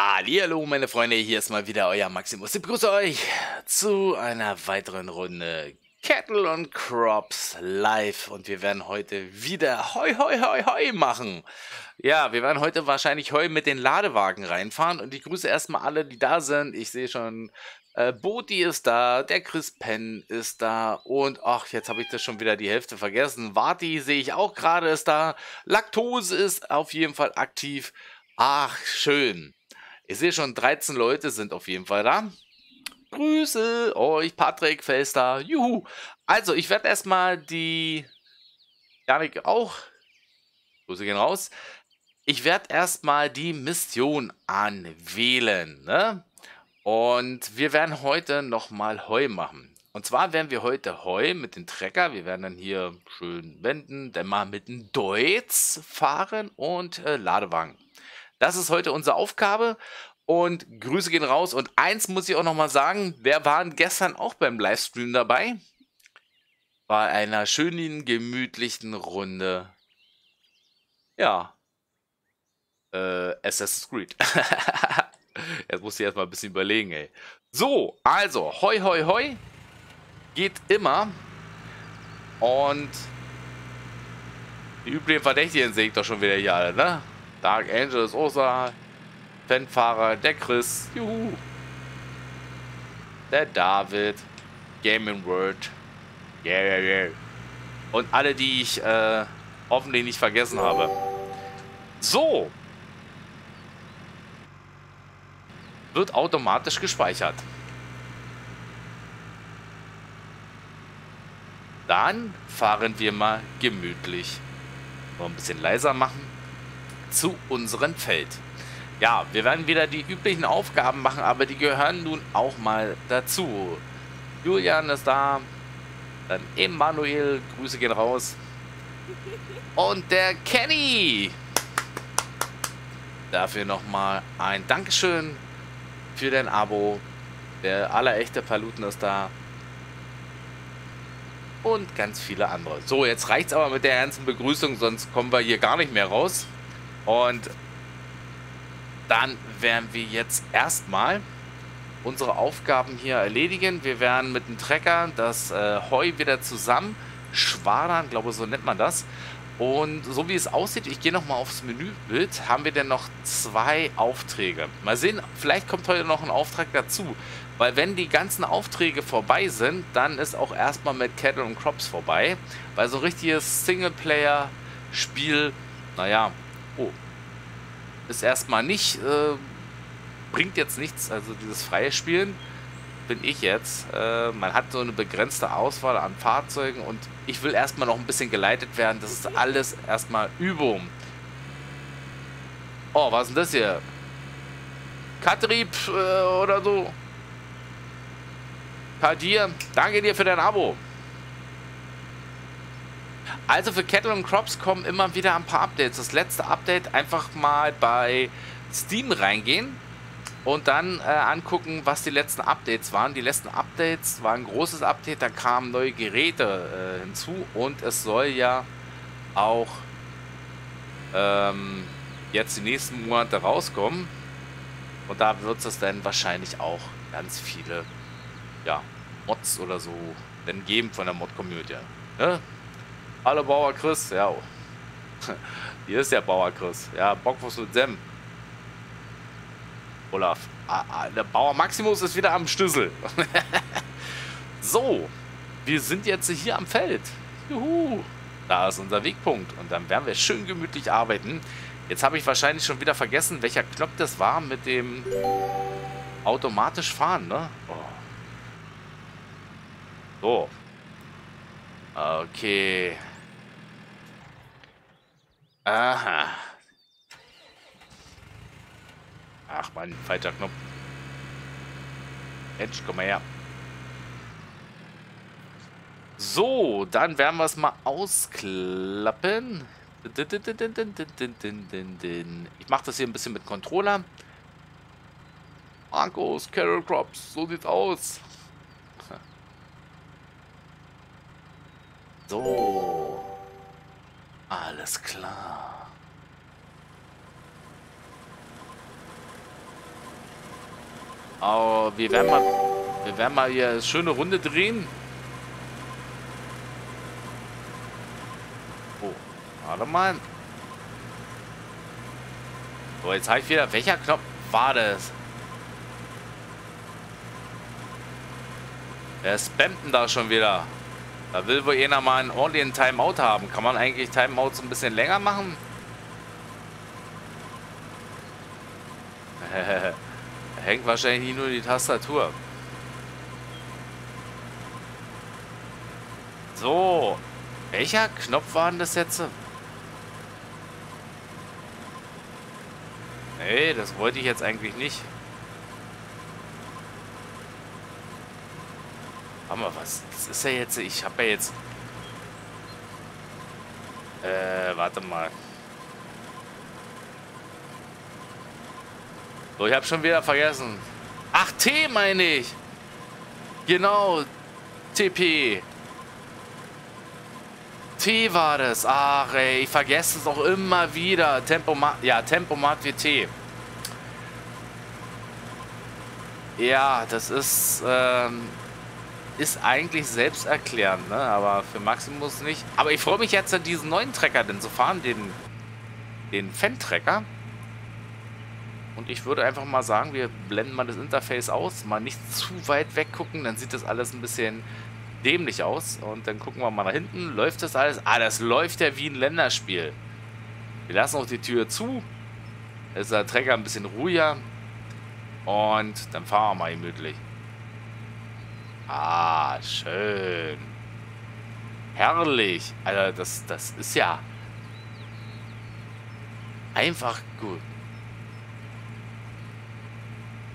Hallo meine Freunde, hier ist mal wieder euer Maximus. Ich begrüße euch zu einer weiteren Runde Cattle und Crops live und wir werden heute wieder Hoi Hoi Hoi Hoi machen. Ja, wir werden heute wahrscheinlich Heu mit den Ladewagen reinfahren und ich grüße erstmal alle, die da sind. Ich sehe schon, äh, Boti ist da, der Chris Penn ist da und ach, jetzt habe ich das schon wieder die Hälfte vergessen. Vati sehe ich auch gerade ist da. Laktose ist auf jeden Fall aktiv. Ach, schön. Ich sehe schon, 13 Leute sind auf jeden Fall da. Grüße euch, Patrick Felster. Juhu. Also, ich werde erstmal die. Janik auch. Grüße gehen raus. Ich werde erstmal die Mission anwählen. Ne? Und wir werden heute nochmal Heu machen. Und zwar werden wir heute Heu mit dem Trecker. Wir werden dann hier schön wenden, dann mal mit dem Deutz fahren und äh, Ladewagen. Das ist heute unsere Aufgabe. Und Grüße gehen raus. Und eins muss ich auch nochmal sagen: Wer waren gestern auch beim Livestream dabei? Bei einer schönen, gemütlichen Runde. Ja. Äh, Assassin's Creed. Jetzt muss ich erstmal ein bisschen überlegen, ey. So, also, hoi, hoi, hoi. Geht immer. Und die üblichen Verdächtigen sehe ich doch schon wieder hier alle, ne? Dark Angels, Osa, Fanfahrer, der Chris, juhu. Der David, Gaming World, yeah, yeah, yeah. Und alle, die ich äh, hoffentlich nicht vergessen habe. So. Wird automatisch gespeichert. Dann fahren wir mal gemütlich. Noch ein bisschen leiser machen zu unserem Feld. Ja, wir werden wieder die üblichen Aufgaben machen, aber die gehören nun auch mal dazu. Julian ist da, dann Emanuel, Grüße gehen raus. Und der Kenny. Dafür nochmal ein Dankeschön für dein Abo. Der allerechte Paluten ist da. Und ganz viele andere. So, jetzt reicht es aber mit der ganzen Begrüßung, sonst kommen wir hier gar nicht mehr raus. Und dann werden wir jetzt erstmal unsere Aufgaben hier erledigen. Wir werden mit dem Trecker das äh, Heu wieder zusammen schwadern, glaube so nennt man das. Und so wie es aussieht, ich gehe nochmal aufs Menübild, haben wir denn noch zwei Aufträge. Mal sehen, vielleicht kommt heute noch ein Auftrag dazu. Weil wenn die ganzen Aufträge vorbei sind, dann ist auch erstmal mit Cattle und Crops vorbei. Weil so ein richtiges Singleplayer-Spiel, naja, Oh. Ist erstmal nicht, äh, bringt jetzt nichts, also dieses freie Spielen bin ich jetzt. Äh, man hat so eine begrenzte Auswahl an Fahrzeugen und ich will erstmal noch ein bisschen geleitet werden. Das ist alles erstmal Übung. Oh, was ist denn das hier? Katrieb äh, oder so. Kadir, danke dir für dein Abo. Also für Cattle und Crops kommen immer wieder ein paar Updates. Das letzte Update einfach mal bei Steam reingehen und dann äh, angucken, was die letzten Updates waren. Die letzten Updates waren ein großes Update, da kamen neue Geräte äh, hinzu und es soll ja auch ähm, jetzt die nächsten Monate rauskommen. Und da wird es dann wahrscheinlich auch ganz viele ja, Mods oder so dann geben von der Mod-Community. Ne? Hallo Bauer Chris. Ja. Hier ist der Bauer Chris. Ja, Bockwurst mit Sem. Olaf. Ah, ah, der Bauer Maximus ist wieder am Schlüssel. so. Wir sind jetzt hier am Feld. Juhu. Da ist unser Wegpunkt. Und dann werden wir schön gemütlich arbeiten. Jetzt habe ich wahrscheinlich schon wieder vergessen, welcher Knopf das war mit dem automatisch fahren, ne? Oh. So. Okay. Aha. Ach man, falscher Knopf. Mensch, komm mal her. So, dann werden wir es mal ausklappen. Ich mache das hier ein bisschen mit Controller. Marcos, Carol Crops, so sieht's aus. So. Alles klar. Aber wir werden mal, wir werden mal hier eine schöne Runde drehen. Oh, warte mal. So, jetzt habe ich wieder, welcher Knopf war das? Wer spammt denn da schon wieder? Da will wohl einer mal einen ordentlichen Timeout haben. Kann man eigentlich Timeouts ein bisschen länger machen? Hängt wahrscheinlich nur die Tastatur. So. Welcher Knopf war denn das jetzt? Nee, das wollte ich jetzt eigentlich nicht. Warte mal, was? Das ist ja jetzt... Ich habe ja jetzt... Äh, warte mal. So, ich habe schon wieder vergessen. Ach, T meine ich. Genau. TP. T war das. Ach, ey, ich vergesse es auch immer wieder. Tempomat, ja, Tempomat wie T. Ja, das ist, ähm, ist eigentlich selbsterklärend, ne? aber für Maximus nicht. Aber ich freue mich jetzt diesen neuen Trecker, denn zu fahren, den, den Fan-Trecker. Und ich würde einfach mal sagen, wir blenden mal das Interface aus, mal nicht zu weit weggucken, dann sieht das alles ein bisschen dämlich aus. Und dann gucken wir mal nach hinten, läuft das alles? Ah, das läuft ja wie ein Länderspiel. Wir lassen auch die Tür zu. Ist der Trecker ein bisschen ruhiger. Und dann fahren wir mal gemütlich. Ah, schön. Herrlich. Alter, das, das ist ja einfach gut.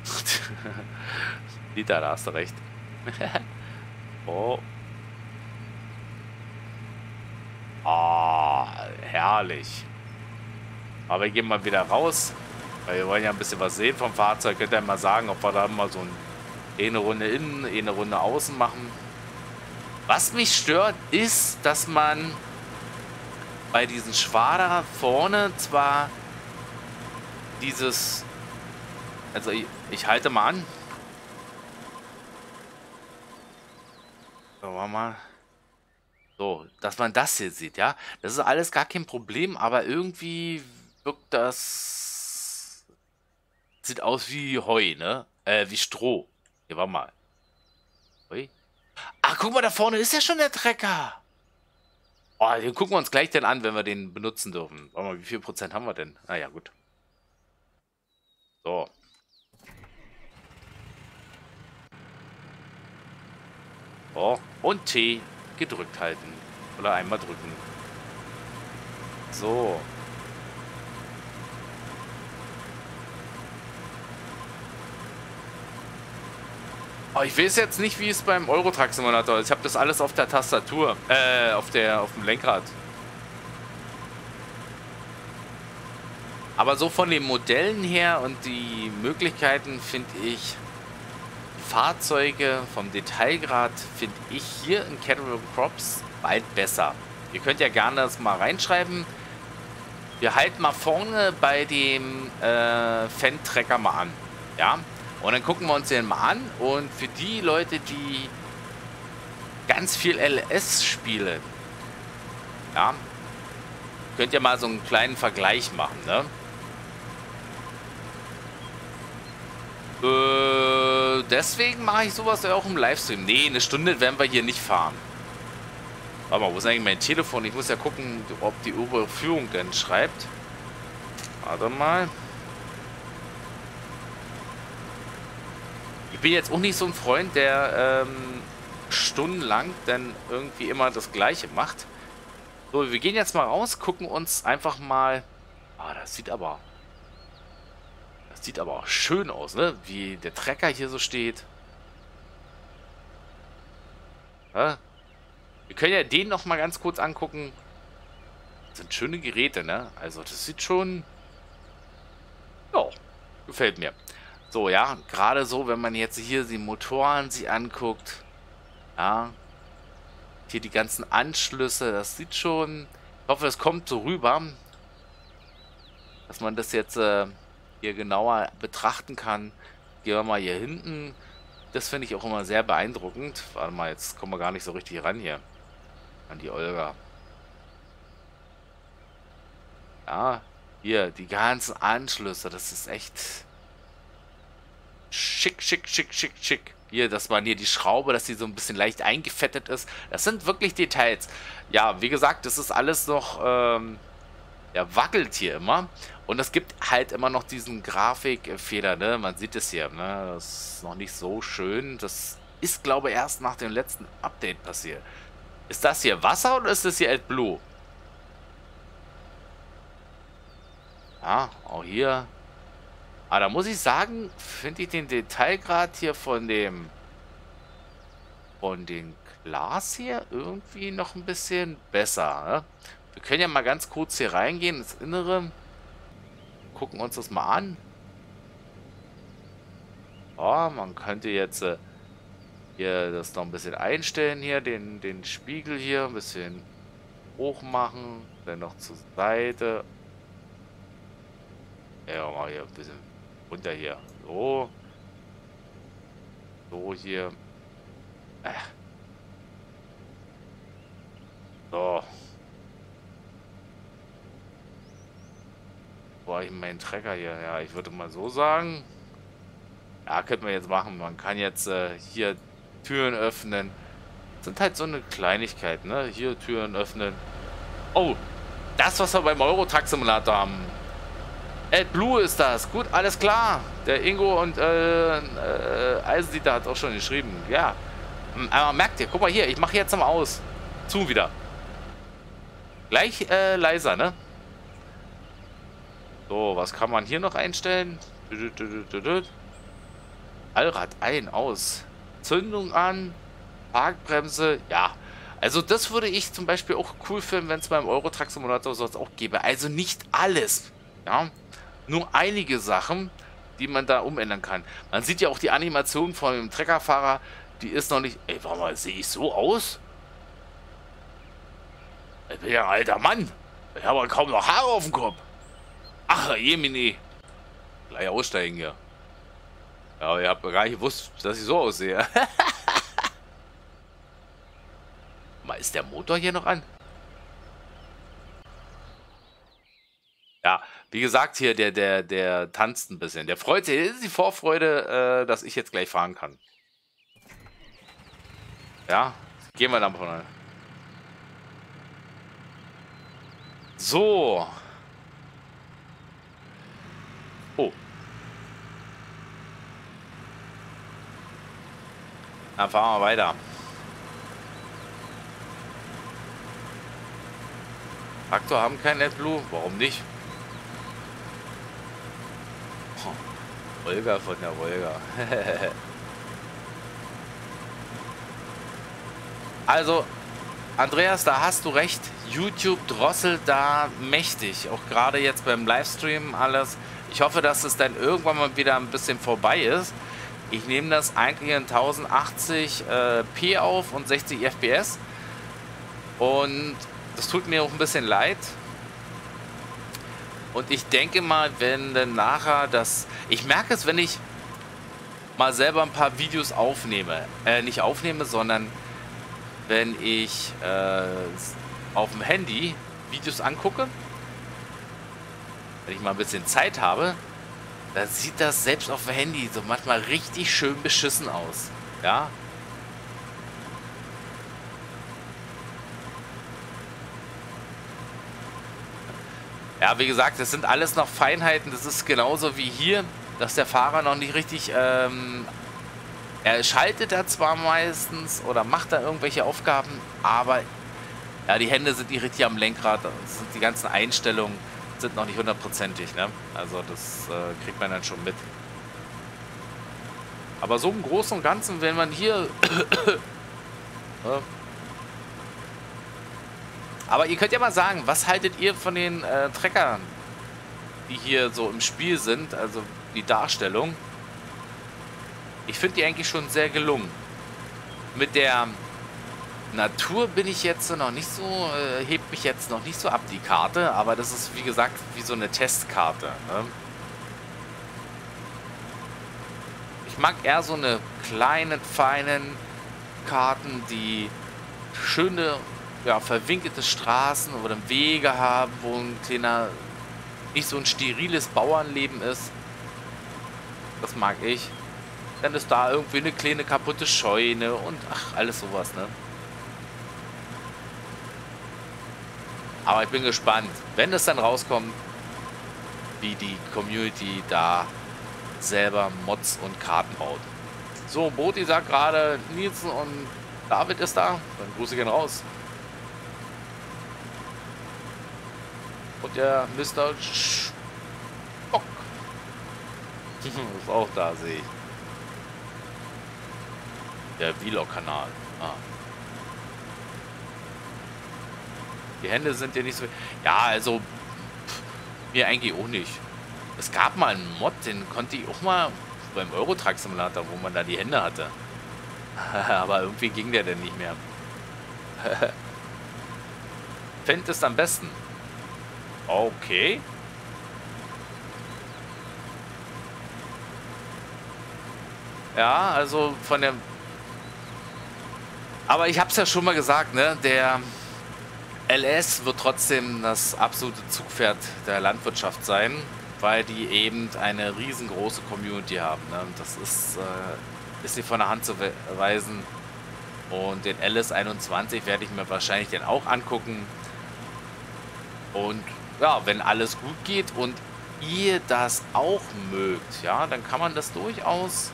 Dieter, da hast du recht. oh. Ah, herrlich. Aber wir gehen mal wieder raus. Weil wir wollen ja ein bisschen was sehen vom Fahrzeug. Könnt ihr mal sagen, ob wir da mal so ein eine Runde innen, eine Runde außen machen. Was mich stört, ist, dass man bei diesen Schwader vorne zwar dieses... Also ich, ich halte mal an. So, mal. So, dass man das hier sieht, ja. Das ist alles gar kein Problem, aber irgendwie wirkt das... Sieht aus wie Heu, ne? Äh, wie Stroh. Hier, warte mal. Ui. Ach, guck mal, da vorne ist ja schon der Trecker. Oh, den gucken wir uns gleich denn an, wenn wir den benutzen dürfen. Warte mal, wie viel Prozent haben wir denn? Ah ja, gut. So. Oh, und T gedrückt halten. Oder einmal drücken. So. Oh, ich weiß jetzt nicht, wie es beim Eurotrack Simulator ist. Ich habe das alles auf der Tastatur, äh, auf der, auf dem Lenkrad. Aber so von den Modellen her und die Möglichkeiten finde ich Fahrzeuge vom Detailgrad finde ich hier in Cattle Crops weit besser. Ihr könnt ja gerne das mal reinschreiben. Wir halten mal vorne bei dem äh, Fan-Tracker mal an. Ja, und dann gucken wir uns den mal an. Und für die Leute, die ganz viel LS spielen, ja, könnt ihr mal so einen kleinen Vergleich machen, ne? Äh, deswegen mache ich sowas ja auch im Livestream. Nee, eine Stunde werden wir hier nicht fahren. Warte mal, wo ist eigentlich mein Telefon? Ich muss ja gucken, ob die Überführung denn schreibt. Warte mal. Bin jetzt auch nicht so ein Freund, der ähm, stundenlang dann irgendwie immer das Gleiche macht. So, wir gehen jetzt mal raus, gucken uns einfach mal... Ah, das sieht aber... Das sieht aber schön aus, ne? Wie der Trecker hier so steht. Ja? Wir können ja den noch mal ganz kurz angucken. Das sind schöne Geräte, ne? Also das sieht schon... Ja, gefällt mir. So, ja, gerade so, wenn man jetzt hier die Motoren sich anguckt, ja, hier die ganzen Anschlüsse, das sieht schon, ich hoffe, es kommt so rüber, dass man das jetzt äh, hier genauer betrachten kann. Gehen wir mal hier hinten. Das finde ich auch immer sehr beeindruckend. Warte mal, jetzt kommen wir gar nicht so richtig ran hier. An die Olga. Ja, hier, die ganzen Anschlüsse. Das ist echt schick, schick, schick, schick, schick. Hier, dass man hier die Schraube, dass die so ein bisschen leicht eingefettet ist. Das sind wirklich Details. Ja, wie gesagt, das ist alles noch... Ähm, ja, wackelt hier immer. Und es gibt halt immer noch diesen Grafikfehler, ne? Man sieht es hier, ne? Das ist noch nicht so schön. Das ist, glaube ich, erst nach dem letzten Update passiert. Ist das hier Wasser oder ist das hier AdBlue? Ja, auch hier. Aber da muss ich sagen, finde ich den Detailgrad hier von dem von dem Glas hier irgendwie noch ein bisschen besser. Ne? Wir können ja mal ganz kurz hier reingehen ins Innere. Gucken uns das mal an. Oh, man könnte jetzt äh, hier das noch ein bisschen einstellen hier, den, den Spiegel hier ein bisschen hoch machen, dann noch zur Seite. Ja, mal hier ein bisschen runter hier. So. So hier. Äh. So. Boah, ich meinen Trecker hier. Ja, ich würde mal so sagen. Ja, könnte man jetzt machen. Man kann jetzt äh, hier Türen öffnen. Das sind halt so eine Kleinigkeit, ne? Hier Türen öffnen. Oh, das, was wir beim Eurotruck Simulator haben. AdBlue ist das. Gut, alles klar. Der Ingo und äh, äh, Eisendieter hat auch schon geschrieben. Ja. Hm, aber merkt ihr, guck mal hier, ich mache jetzt mal aus. Zu wieder. Gleich äh, leiser, ne? So, was kann man hier noch einstellen? Allrad ein, aus. Zündung an. Parkbremse. Ja. Also das würde ich zum Beispiel auch cool finden, wenn es beim Eurotruck Simulator sowas auch gäbe. Also nicht alles. Ja. Nur einige Sachen, die man da umändern kann. Man sieht ja auch die Animation von dem Treckerfahrer. Die ist noch nicht... Ey, warum mal, sehe ich so aus? Ich bin ja ein alter Mann. Ich habe kaum noch Haare auf dem Kopf. Ach, Jemini. Gleich aussteigen hier. Ja, ihr habt gar nicht gewusst, dass ich so aussehe. Mal, ist der Motor hier noch an? Ja, wie gesagt, hier, der, der, der tanzt ein bisschen. Der freut sich, ist die Vorfreude, äh, dass ich jetzt gleich fahren kann. Ja, gehen wir dann von. So. Oh. Dann fahren wir weiter. Traktor haben kein AdBlue. Warum nicht? Olga von der Olga. also, Andreas, da hast du recht. YouTube drosselt da mächtig. Auch gerade jetzt beim Livestream alles. Ich hoffe, dass es dann irgendwann mal wieder ein bisschen vorbei ist. Ich nehme das eigentlich in 1080 äh, auf und 60 FPS. Und das tut mir auch ein bisschen leid. Und ich denke mal, wenn dann nachher das... Ich merke es, wenn ich mal selber ein paar Videos aufnehme. Äh, nicht aufnehme, sondern wenn ich äh, auf dem Handy Videos angucke wenn ich mal ein bisschen Zeit habe, dann sieht das selbst auf dem Handy so manchmal richtig schön beschissen aus. Ja. Ja, wie gesagt, das sind alles noch Feinheiten. Das ist genauso wie hier, dass der Fahrer noch nicht richtig... Ähm, er schaltet da zwar meistens oder macht da irgendwelche Aufgaben, aber ja, die Hände sind nicht richtig am Lenkrad. Die ganzen Einstellungen sind noch nicht hundertprozentig, ne? Also das äh, kriegt man dann schon mit. Aber so im Großen und Ganzen, wenn man hier... Ne? Aber ihr könnt ja mal sagen, was haltet ihr von den äh, Treckern, die hier so im Spiel sind, also die Darstellung? Ich finde die eigentlich schon sehr gelungen. Mit der Natur bin ich jetzt noch nicht so, äh, hebt mich jetzt noch nicht so ab, die Karte. Aber das ist, wie gesagt, wie so eine Testkarte. Ne? Ich mag eher so eine kleinen, feinen Karten, die schöne, ja, verwinkelte Straßen oder Wege haben, wo ein kleiner, nicht so ein steriles Bauernleben ist. Das mag ich. Dann ist da irgendwie eine kleine kaputte Scheune und ach, alles sowas, ne? Aber ich bin gespannt, wenn es dann rauskommt, wie die Community da selber Mods und Karten baut. So, Boti sagt gerade, Nielsen und David ist da. Dann Grüße gehen raus. Und der Mr. Spock. ist auch da, sehe ich. Der Vlog-Kanal. Ah. Die Hände sind ja nicht so... Ja, also... Pff, mir eigentlich auch nicht. Es gab mal einen Mod, den konnte ich auch mal beim Eurotruck Simulator, wo man da die Hände hatte. Aber irgendwie ging der denn nicht mehr. Fendt es am besten. Okay. Ja, also von der... Aber ich habe es ja schon mal gesagt, ne? Der LS wird trotzdem das absolute Zugpferd der Landwirtschaft sein weil die eben eine riesengroße Community haben. Ne? Das ist, äh, ist nicht von der Hand zu weisen. Und den LS21 werde ich mir wahrscheinlich dann auch angucken. Und ja, wenn alles gut geht und ihr das auch mögt, ja, dann kann man das durchaus,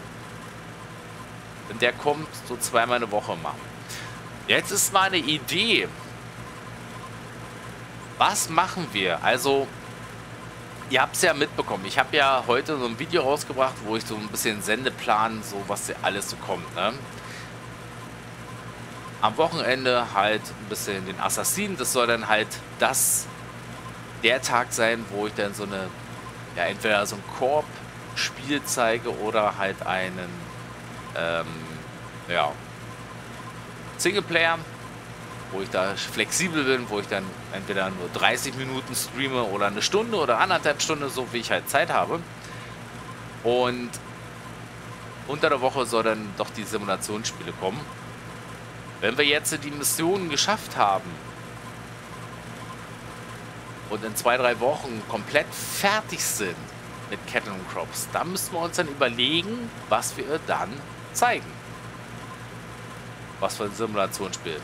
wenn der kommt, so zweimal eine Woche machen. Jetzt ist meine Idee. Was machen wir? Also, ihr habt es ja mitbekommen. Ich habe ja heute so ein Video rausgebracht, wo ich so ein bisschen Sendeplan, so was alles so kommt. Ne? Am Wochenende halt ein bisschen den Assassinen. Das soll dann halt das der Tag sein, wo ich dann so eine, ja, entweder so ein Korb-Spiel zeige oder halt einen, ähm, ja, Singleplayer wo ich da flexibel bin, wo ich dann entweder nur 30 Minuten streame oder eine Stunde oder anderthalb Stunden, so wie ich halt Zeit habe. Und unter der Woche soll dann doch die Simulationsspiele kommen. Wenn wir jetzt die Missionen geschafft haben und in zwei, drei Wochen komplett fertig sind mit Kettle und Crops, dann müssen wir uns dann überlegen, was wir dann zeigen. Was für ein Simulationsspiel.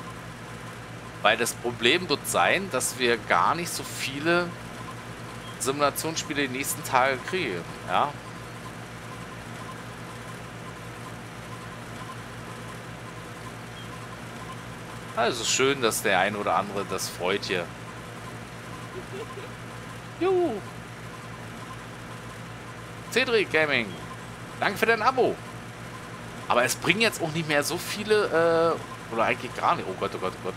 Weil das Problem wird sein, dass wir gar nicht so viele Simulationsspiele die nächsten Tage kriegen. Ja. Also schön, dass der ein oder andere das freut hier. Juhu. Cedric Gaming. Danke für dein Abo. Aber es bringen jetzt auch nicht mehr so viele, äh, oder eigentlich gar nicht. Oh Gott, oh Gott, oh Gott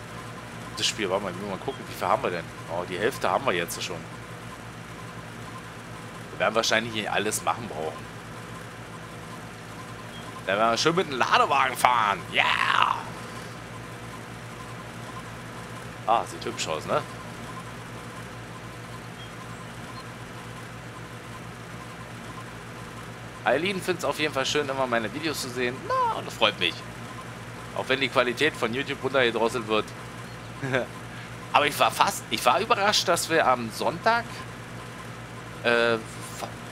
das Spiel. Warte mal, wir mal gucken, wie viel haben wir denn? Oh, die Hälfte haben wir jetzt schon. Wir werden wahrscheinlich hier alles machen brauchen. Da werden wir schön mit einem Ladewagen fahren. Yeah! Ah, sieht hübsch aus, ne? Eileen findet es auf jeden Fall schön, immer meine Videos zu sehen. Na, das freut mich. Auch wenn die Qualität von YouTube runtergedrosselt wird. Aber ich war fast, ich war überrascht, dass wir am Sonntag, äh,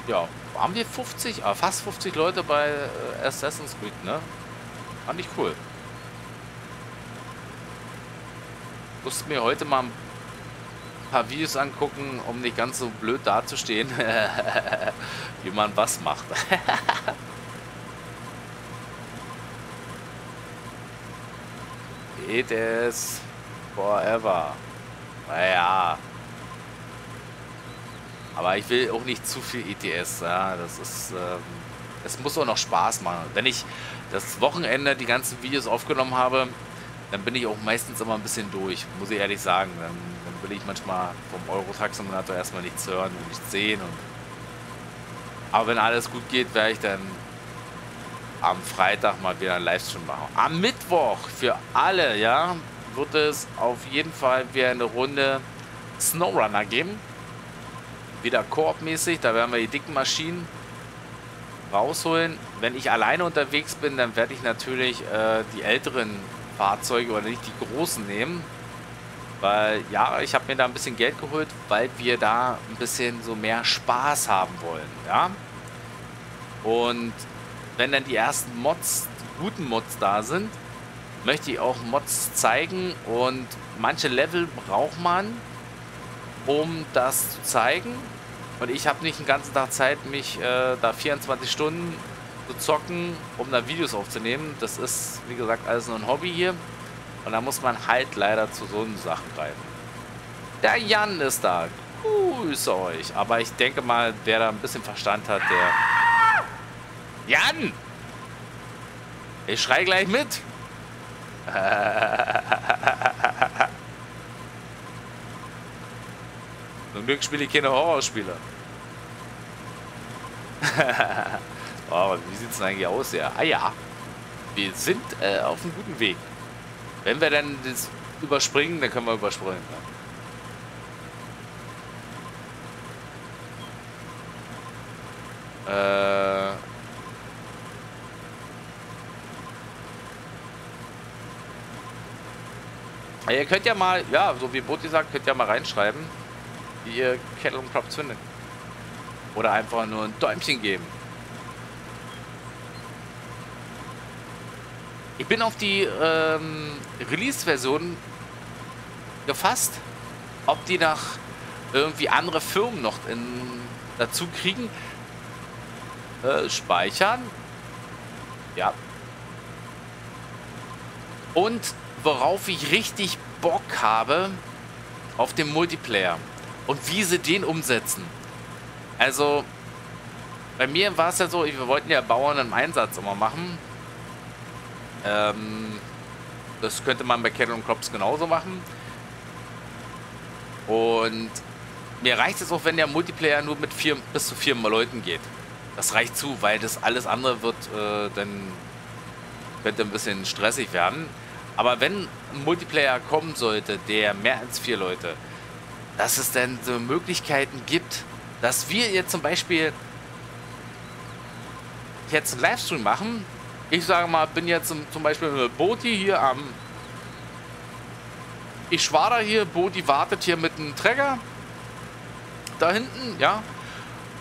ja, haben wir 50, äh, fast 50 Leute bei äh, Assassin's Creed, ne? Fand ich cool. Musste mir heute mal ein paar Videos angucken, um nicht ganz so blöd dazustehen, wie man was macht. It is Forever. Naja. Aber ich will auch nicht zu viel ETS. Ja, das ist. Ähm, es muss auch noch Spaß machen. Wenn ich das Wochenende die ganzen Videos aufgenommen habe, dann bin ich auch meistens immer ein bisschen durch, muss ich ehrlich sagen. Dann, dann will ich manchmal vom Eurotruck Simulator erstmal nichts hören und nichts sehen. Und aber wenn alles gut geht, werde ich dann am Freitag mal wieder einen Livestream machen. Am Mittwoch für alle, ja wird es auf jeden Fall wieder eine Runde Snowrunner geben. Wieder Koop-mäßig, da werden wir die dicken Maschinen rausholen. Wenn ich alleine unterwegs bin, dann werde ich natürlich äh, die älteren Fahrzeuge oder nicht die großen nehmen. Weil, ja, ich habe mir da ein bisschen Geld geholt, weil wir da ein bisschen so mehr Spaß haben wollen, ja. Und wenn dann die ersten Mods, die guten Mods da sind, möchte ich auch Mods zeigen und manche Level braucht man, um das zu zeigen. Und ich habe nicht den ganzen Tag Zeit, mich äh, da 24 Stunden zu zocken, um da Videos aufzunehmen. Das ist, wie gesagt, alles nur ein Hobby hier. Und da muss man halt leider zu so Sachen greifen. Der Jan ist da. Grüße euch. Aber ich denke mal, wer da ein bisschen Verstand hat, der... Jan! Ich schrei gleich mit. Zum Glück spiele ich keine Horrorspiele. oh, wie sieht es denn eigentlich aus? Ja, ah ja, wir sind äh, auf einem guten Weg. Wenn wir dann das überspringen, dann können wir überspringen. Ne? Äh... Ihr könnt ja mal, ja, so wie Boti sagt, könnt ihr mal reinschreiben, wie ihr Kettle und Crops findet. Oder einfach nur ein Däumchen geben. Ich bin auf die ähm, Release-Version gefasst, ob die nach irgendwie andere Firmen noch in, dazu kriegen. Äh, speichern. Ja. Und worauf ich richtig Bock habe, auf dem Multiplayer. Und wie sie den umsetzen. Also, bei mir war es ja so, wir wollten ja Bauern im Einsatz immer machen. Ähm, das könnte man bei Kettle und Crops genauso machen. Und mir reicht es auch, wenn der Multiplayer nur mit vier bis zu vier Leuten geht. Das reicht zu, weil das alles andere wird äh, dann könnte ein bisschen stressig werden. Aber wenn ein Multiplayer kommen sollte, der mehr als vier Leute, dass es dann so Möglichkeiten gibt, dass wir jetzt zum Beispiel jetzt einen Livestream machen ich sage mal, bin jetzt zum Beispiel mit Boti hier am... Ich da hier, Boti wartet hier mit einem Träger. Da hinten, ja.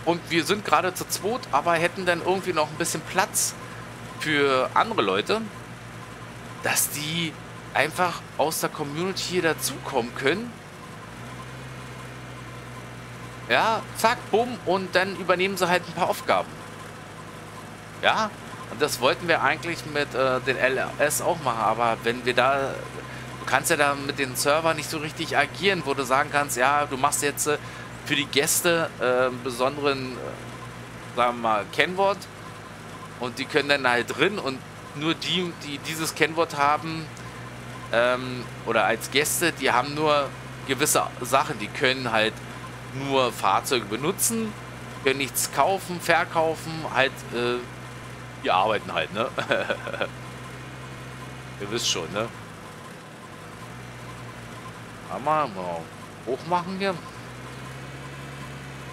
Und wir sind gerade zu zweit, aber hätten dann irgendwie noch ein bisschen Platz für andere Leute, dass die einfach aus der Community hier dazukommen können. Ja, zack, bumm, und dann übernehmen sie halt ein paar Aufgaben. Ja, und das wollten wir eigentlich mit äh, den LS auch machen, aber wenn wir da, du kannst ja da mit den Servern nicht so richtig agieren, wo du sagen kannst, ja, du machst jetzt äh, für die Gäste äh, einen besonderen, äh, sagen wir mal, Kennwort und die können dann halt drin und nur die, die dieses Kennwort haben ähm, oder als Gäste, die haben nur gewisse Sachen, die können halt nur Fahrzeuge benutzen, können nichts kaufen, verkaufen, halt äh, die arbeiten halt, ne? Ihr wisst schon, ne? Mal hoch machen hier.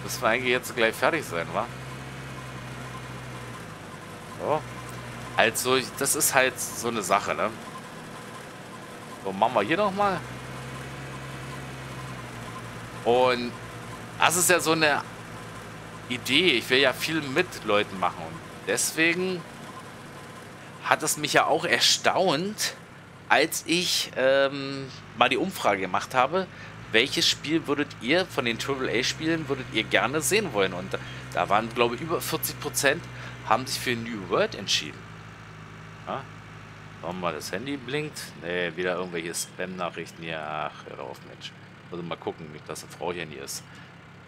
Müssen wir eigentlich jetzt gleich fertig sein, wa? So. Also, das ist halt so eine Sache, ne? So, machen wir hier nochmal. Und das ist ja so eine Idee. Ich will ja viel mit Leuten machen. Und deswegen hat es mich ja auch erstaunt, als ich ähm, mal die Umfrage gemacht habe, welches Spiel würdet ihr von den AAA-Spielen würdet ihr gerne sehen wollen? Und da waren, glaube ich, über 40 Prozent haben sich für New World entschieden. Ja? Mal das Handy blinkt? Ne, wieder irgendwelche Spam-Nachrichten hier. Ach, hör auf, Mensch. Also mal gucken, dass eine Frau hier nie ist.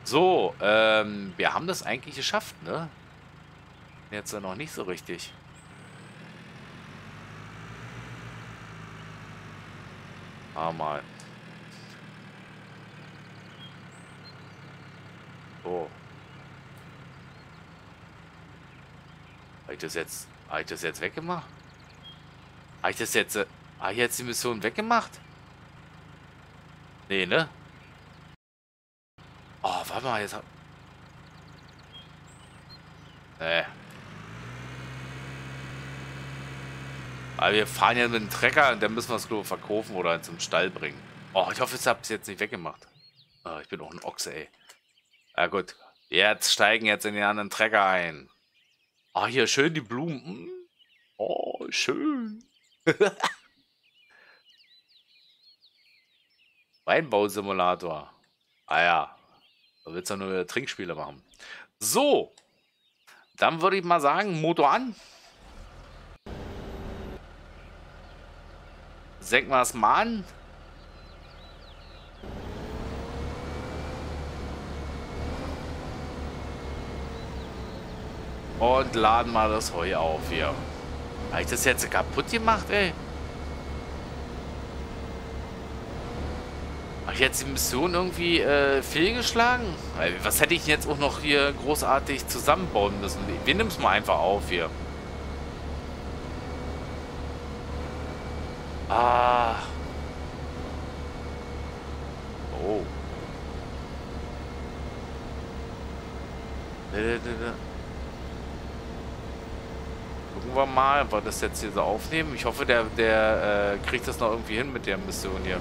So, ähm, wir haben das eigentlich geschafft, ne? Jetzt noch nicht so richtig. Ah, mal. So. Habe ich das jetzt, habe ich das jetzt weggemacht? Habe ich das jetzt, äh, habe ich jetzt die Mission weggemacht? Nee, ne? Oh, warte mal, jetzt... Nee. Aber wir fahren ja mit dem Trecker und dann müssen wir es, glaube verkaufen oder zum Stall bringen. Oh, ich hoffe, ich habe es jetzt nicht weggemacht. Oh, ich bin auch ein Ochse, ey. Ja gut, jetzt steigen jetzt in den anderen Trecker ein. Oh, hier schön die Blumen. Hm. Oh, schön. Weinbausimulator. Ah ja, da willst du nur Trinkspiele machen. So, dann würde ich mal sagen, Motor an. Senken wir es mal an. Und laden mal das Heu auf hier. Habe ich das jetzt kaputt gemacht, ey? Habe ich jetzt die Mission irgendwie äh, fehlgeschlagen? Was hätte ich jetzt auch noch hier großartig zusammenbauen müssen? Wir nehmen es mal einfach auf hier. Ah. Oh. Gucken wir mal, ob wir das jetzt hier so aufnehmen. Ich hoffe, der, der äh, kriegt das noch irgendwie hin mit der Mission hier.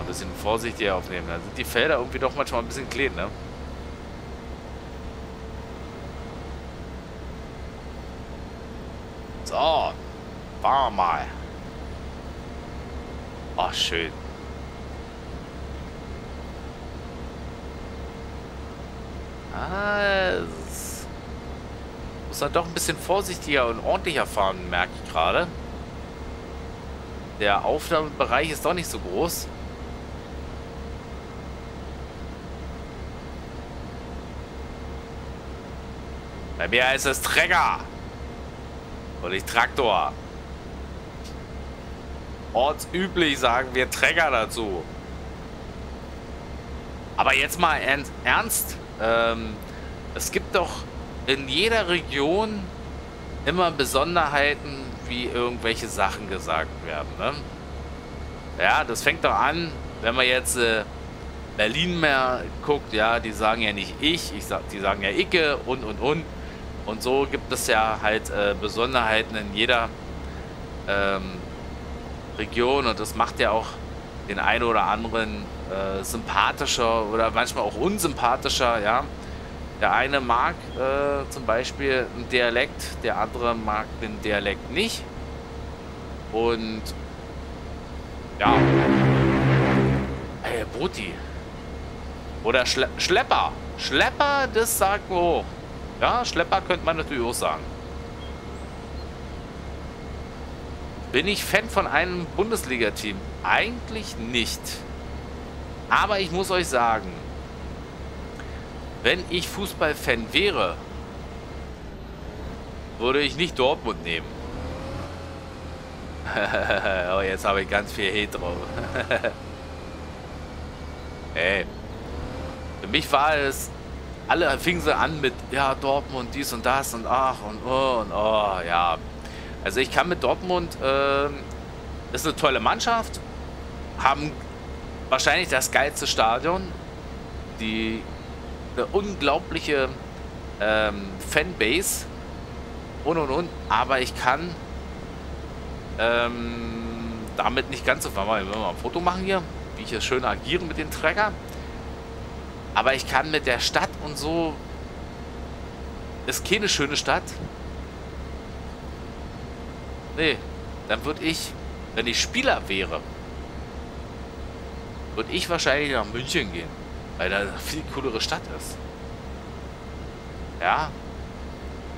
ein bisschen vorsichtiger aufnehmen. Da sind die Felder irgendwie doch manchmal ein bisschen klein, ne? So, fahren wir mal. Oh, schön. Ah, muss man doch ein bisschen vorsichtiger und ordentlicher fahren, merke ich gerade. Der Aufnahmebereich ist doch nicht so groß. Bei mir heißt es Träger. Und nicht Traktor. Ortsüblich sagen wir Träger dazu. Aber jetzt mal ernst. Ähm, es gibt doch in jeder Region immer Besonderheiten, wie irgendwelche Sachen gesagt werden. Ne? Ja, das fängt doch an, wenn man jetzt äh, Berlin mehr guckt, ja, die sagen ja nicht ich, ich sag, die sagen ja Icke und und und. Und so gibt es ja halt äh, Besonderheiten in jeder ähm, Region und das macht ja auch den einen oder anderen äh, sympathischer oder manchmal auch unsympathischer, ja. Der eine mag äh, zum Beispiel einen Dialekt, der andere mag den Dialekt nicht. Und ja. Hey, Brutti. Oder Schle Schlepper. Schlepper, das sagt man. Ja, Schlepper könnte man natürlich auch sagen. Bin ich Fan von einem Bundesliga-Team? Eigentlich nicht. Aber ich muss euch sagen, wenn ich Fußballfan wäre, würde ich nicht Dortmund nehmen. oh, jetzt habe ich ganz viel Hate drauf. Ey. Für mich war es alle fingen sie an mit, ja, Dortmund, dies und das und ach und oh und oh, ja. Also ich kann mit Dortmund, äh, ist eine tolle Mannschaft, haben wahrscheinlich das geilste Stadion, die eine unglaubliche ähm, Fanbase und und und, aber ich kann ähm, damit nicht ganz so, wollen wir mal ein Foto machen hier, wie ich hier schön agiere mit den Trecker. Aber ich kann mit der Stadt und so... Ist keine schöne Stadt. Nee, dann würde ich, wenn ich Spieler wäre, würde ich wahrscheinlich nach München gehen. Weil da eine viel coolere Stadt ist. Ja.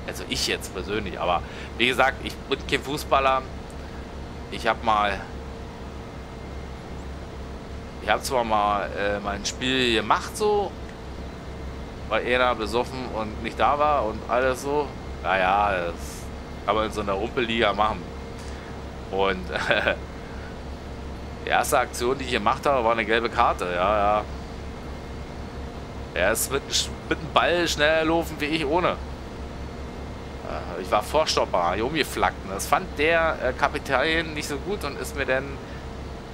Also ich jetzt persönlich. Aber wie gesagt, ich bin kein Fußballer. Ich habe mal ich habe zwar mal äh, mein Spiel gemacht so, weil er da besoffen und nicht da war und alles so. Naja, das kann man in so einer Rumpelliga machen. Und äh, die erste Aktion, die ich gemacht habe, war eine gelbe Karte. Ja, ja. Er ist mit, mit dem Ball schneller gelaufen wie ich ohne. Äh, ich war Vorstopper, hier umgeflackt. Das fand der äh, Kapitän nicht so gut und ist mir dann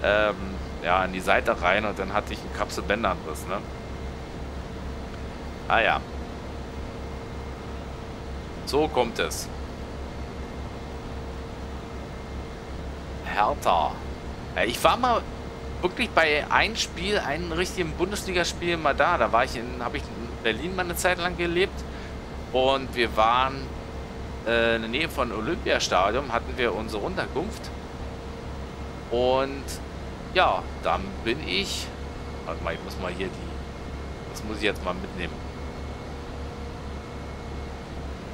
ähm, ja, in die Seite rein und dann hatte ich einen Kapselbänderanriss, ne? Ah ja. So kommt es. Hertha. Ich war mal wirklich bei einem Spiel, einem richtigen Bundesligaspiel mal da. Da war ich in, habe ich in Berlin mal eine Zeit lang gelebt. Und wir waren äh, in der Nähe von Olympiastadion, hatten wir unsere Unterkunft. Und ja, dann bin ich. Warte mal, ich muss mal hier die. Das muss ich jetzt mal mitnehmen.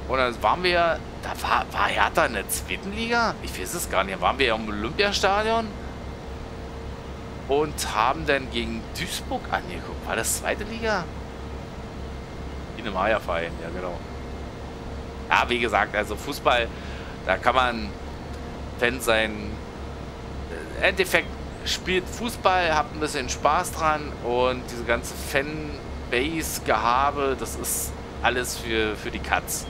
Und dann waren wir. Da war, war Hertha in der zweiten Liga? Ich weiß es gar nicht. Waren wir im Olympiastadion und haben dann gegen Duisburg angeguckt. War das zweite Liga? In einem Eierverein, ja genau. Ja, wie gesagt, also Fußball, da kann man Fan sein. Im Endeffekt spielt Fußball, habt ein bisschen Spaß dran und diese ganze Fanbase-Gehabe, das ist alles für, für die Katz.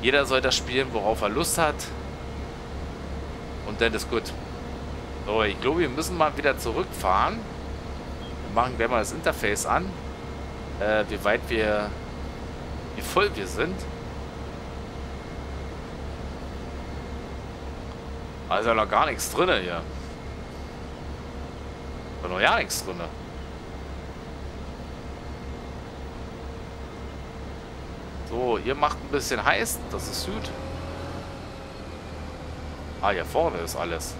Jeder soll das spielen, worauf er Lust hat. Und dann ist gut. So, ich glaube, wir müssen mal wieder zurückfahren. Wir machen gleich mal das Interface an. Äh, wie weit wir... Wie voll wir sind. Also noch gar nichts drin hier. Da noch ja nichts drin. So, ihr macht ein bisschen heiß. Das ist Süd. Ah, hier vorne ist alles.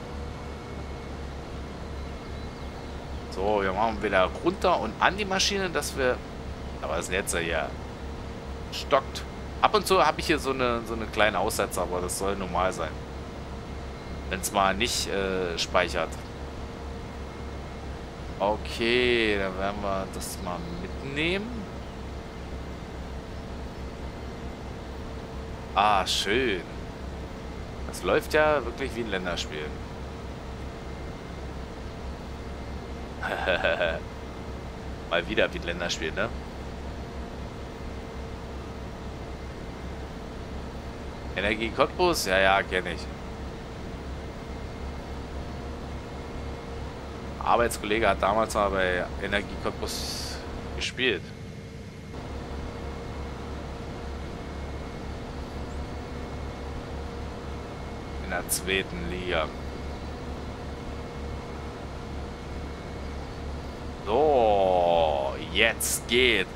So, wir machen wieder runter und an die Maschine, dass wir... Aber das Netz hier stockt. Ab und zu habe ich hier so eine, so eine kleine Aussetzer, aber das soll normal sein. Wenn es mal nicht äh, speichert. Okay, dann werden wir das mal mitnehmen. Ah, schön. Das läuft ja wirklich wie ein Länderspiel. Mal wieder wie ein Länderspiel, ne? Energie Cottbus? Ja, ja, kenne ich. Arbeitskollege hat damals mal bei Energie Cottbus gespielt. in zweiten Liga. So, jetzt geht.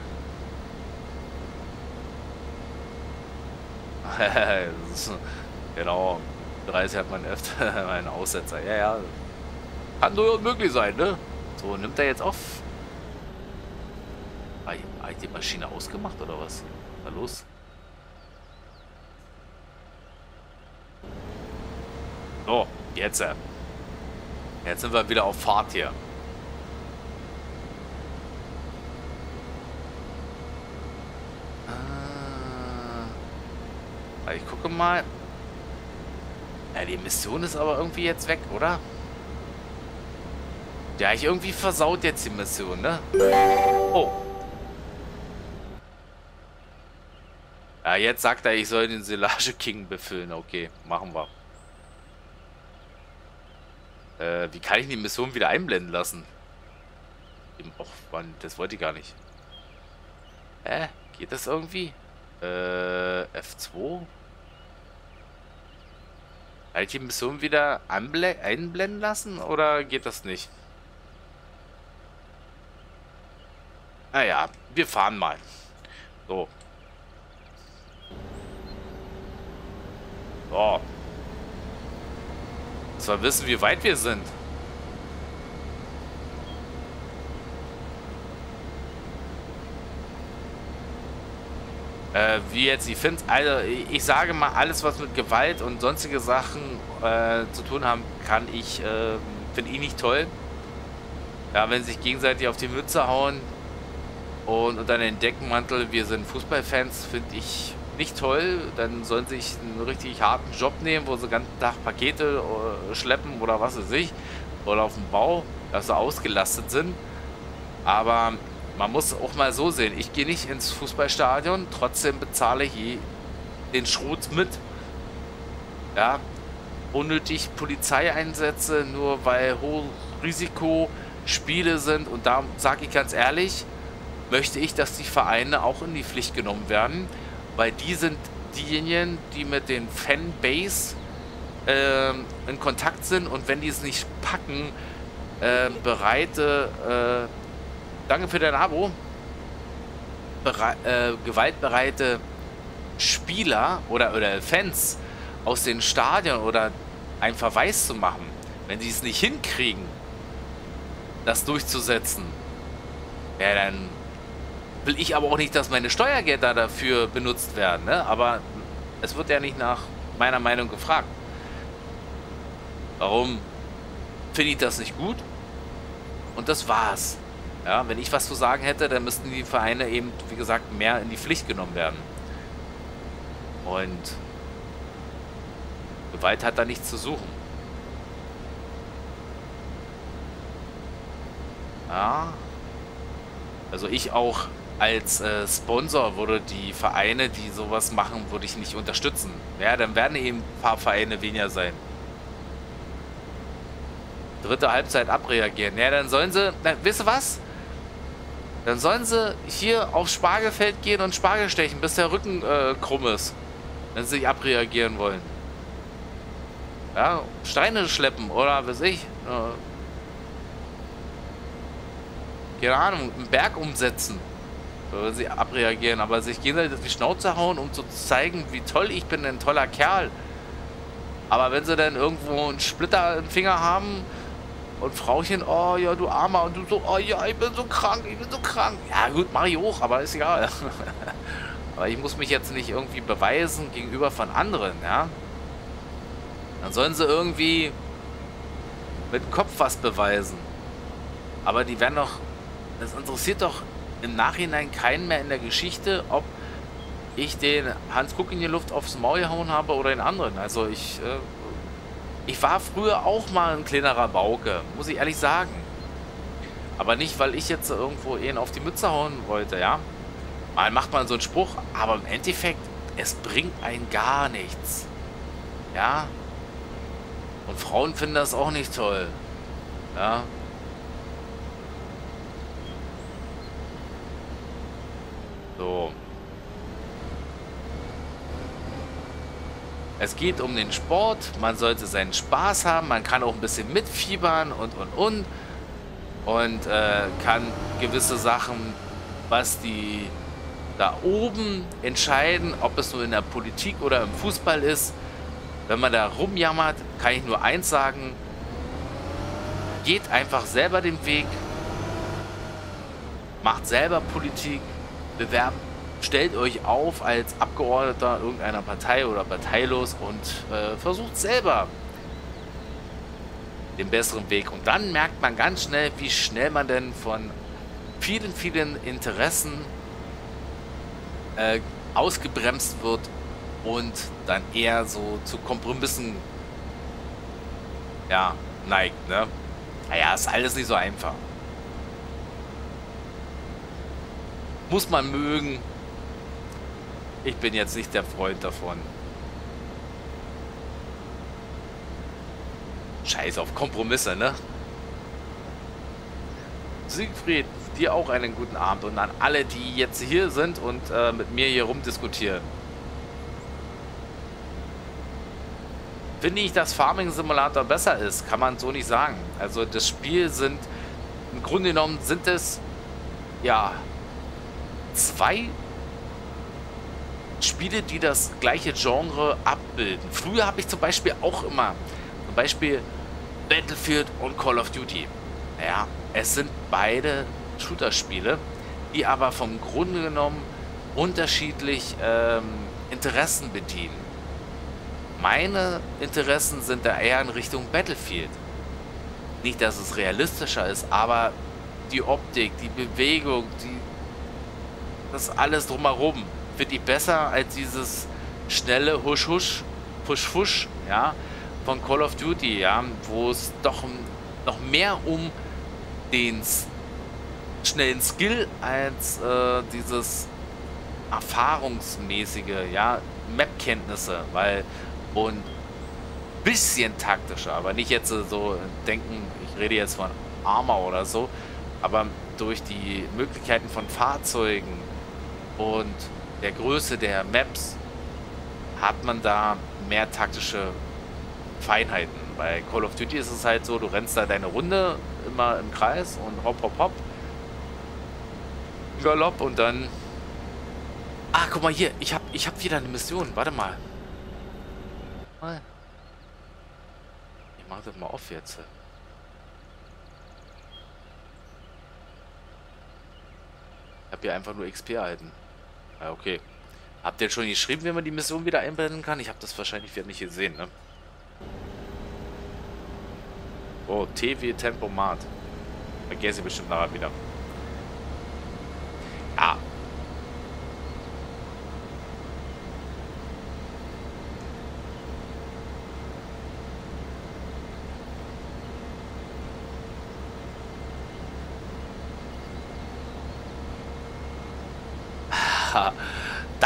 genau, 30 hat man öfter einen Aussetzer. Ja, ja. Kann durchaus möglich sein, ne? So, nimmt er jetzt auf. Habe ich die Maschine ausgemacht oder was? Na los. So, jetzt. Äh. Jetzt sind wir wieder auf Fahrt hier. Ah. Ich gucke mal. Ja, die Mission ist aber irgendwie jetzt weg, oder? Ja, ich irgendwie versaut jetzt die Mission, ne? Oh. Ja, jetzt sagt er, ich soll den Silage King befüllen. Okay, machen wir. Äh, wie kann ich die Mission wieder einblenden lassen? Och, Mann, das wollte ich gar nicht. Hä? Geht das irgendwie? Äh, F2? Kann ich die Mission wieder einblenden lassen oder geht das nicht? Naja, wir fahren mal. So. So, zwar wissen, wie weit wir sind. Äh, wie jetzt, ich finde, also ich sage mal, alles was mit Gewalt und sonstige Sachen äh, zu tun haben, kann ich, äh, finde ich nicht toll. Ja, wenn sich gegenseitig auf die Mütze hauen und unter den Deckenmantel, wir sind Fußballfans, finde ich nicht toll, dann sollen sie sich einen richtig harten Job nehmen, wo sie den ganzen Tag Pakete äh, schleppen oder was weiß ich, oder auf dem Bau, dass sie ausgelastet sind. Aber man muss auch mal so sehen, ich gehe nicht ins Fußballstadion, trotzdem bezahle ich den Schrot mit. Ja, unnötig Polizeieinsätze, nur weil Hochrisikospiele sind. Und da sage ich ganz ehrlich, möchte ich, dass die Vereine auch in die Pflicht genommen werden weil die sind diejenigen, die mit den Fanbase äh, in Kontakt sind und wenn die es nicht packen, äh, bereite, äh, danke für dein Abo, Bere äh, gewaltbereite Spieler oder, oder Fans aus den Stadien oder einen Verweis zu machen, wenn sie es nicht hinkriegen, das durchzusetzen, ja, dann will ich aber auch nicht, dass meine Steuergelder dafür benutzt werden. Ne? Aber es wird ja nicht nach meiner Meinung gefragt. Warum finde ich das nicht gut? Und das war's. Ja, wenn ich was zu sagen hätte, dann müssten die Vereine eben, wie gesagt, mehr in die Pflicht genommen werden. Und Gewalt hat da nichts zu suchen. Ja. Also ich auch als äh, Sponsor würde die Vereine, die sowas machen, würde ich nicht unterstützen. Ja, dann werden eben ein paar Vereine weniger sein. Dritte Halbzeit abreagieren. Ja, dann sollen sie, na, wisst ihr was? Dann sollen sie hier aufs Spargelfeld gehen und Spargel stechen, bis der Rücken äh, krumm ist. Wenn sie sich abreagieren wollen. Ja, Steine schleppen oder was ich. Äh, keine Ahnung, einen Berg umsetzen wenn sie abreagieren, aber sich gegenseitig auf die Schnauze hauen, um zu zeigen, wie toll ich bin, ein toller Kerl. Aber wenn sie dann irgendwo einen Splitter im Finger haben und Frauchen, oh ja, du Armer, und du so, oh ja, ich bin so krank, ich bin so krank. Ja gut, mach ich hoch, aber ist egal. aber ich muss mich jetzt nicht irgendwie beweisen gegenüber von anderen, ja. Dann sollen sie irgendwie mit Kopf was beweisen. Aber die werden doch, das interessiert doch im Nachhinein keinen mehr in der Geschichte, ob ich den Hans Kuck in die Luft aufs Maul gehauen habe oder den anderen. Also ich, äh, ich war früher auch mal ein kleinerer Bauke, muss ich ehrlich sagen. Aber nicht, weil ich jetzt irgendwo ihn auf die Mütze hauen wollte, ja. Mal macht man so einen Spruch, aber im Endeffekt, es bringt einen gar nichts. Ja. Und Frauen finden das auch nicht toll. Ja. So. Es geht um den Sport, man sollte seinen Spaß haben, man kann auch ein bisschen mitfiebern und und und. Und äh, kann gewisse Sachen, was die da oben entscheiden, ob es nur in der Politik oder im Fußball ist. Wenn man da rumjammert, kann ich nur eins sagen, geht einfach selber den Weg, macht selber Politik, bewerbt, stellt euch auf als Abgeordneter irgendeiner Partei oder parteilos und äh, versucht selber den besseren Weg. Und dann merkt man ganz schnell, wie schnell man denn von vielen, vielen Interessen äh, ausgebremst wird und dann eher so zu Kompromissen ja, neigt. Ne? Naja, ist alles nicht so einfach. Muss man mögen. Ich bin jetzt nicht der Freund davon. Scheiß auf Kompromisse, ne? Siegfried, dir auch einen guten Abend und an alle, die jetzt hier sind und äh, mit mir hier rumdiskutieren. Finde ich, dass Farming Simulator besser ist, kann man so nicht sagen. Also das Spiel sind, im Grunde genommen sind es, ja, zwei Spiele, die das gleiche Genre abbilden. Früher habe ich zum Beispiel auch immer, zum Beispiel Battlefield und Call of Duty. Ja, es sind beide Shooter-Spiele, die aber vom Grunde genommen unterschiedlich ähm, Interessen bedienen. Meine Interessen sind da eher in Richtung Battlefield. Nicht, dass es realistischer ist, aber die Optik, die Bewegung, die das alles drumherum finde ich besser als dieses schnelle Husch Husch, Fusch Fusch, ja, von Call of Duty, ja, wo es doch noch mehr um den schnellen Skill als äh, dieses erfahrungsmäßige, ja, Map-Kenntnisse, weil und bisschen taktischer, aber nicht jetzt so denken, ich rede jetzt von Armor oder so, aber durch die Möglichkeiten von Fahrzeugen, und der Größe der Maps hat man da mehr taktische Feinheiten. Bei Call of Duty ist es halt so, du rennst da deine Runde immer im Kreis und hopp, hopp, hopp. Galopp und dann... Ah, guck mal hier, ich hab, ich hab wieder eine Mission. Warte mal. Ich mach das mal auf jetzt. Ich habe hier einfach nur XP erhalten. Ja, okay. Habt ihr schon geschrieben, wie man die Mission wieder einblenden kann? Ich habe das wahrscheinlich wieder nicht gesehen, ne? Oh, TV Tempomat. Vergesse ich bestimmt nachher wieder. Ja.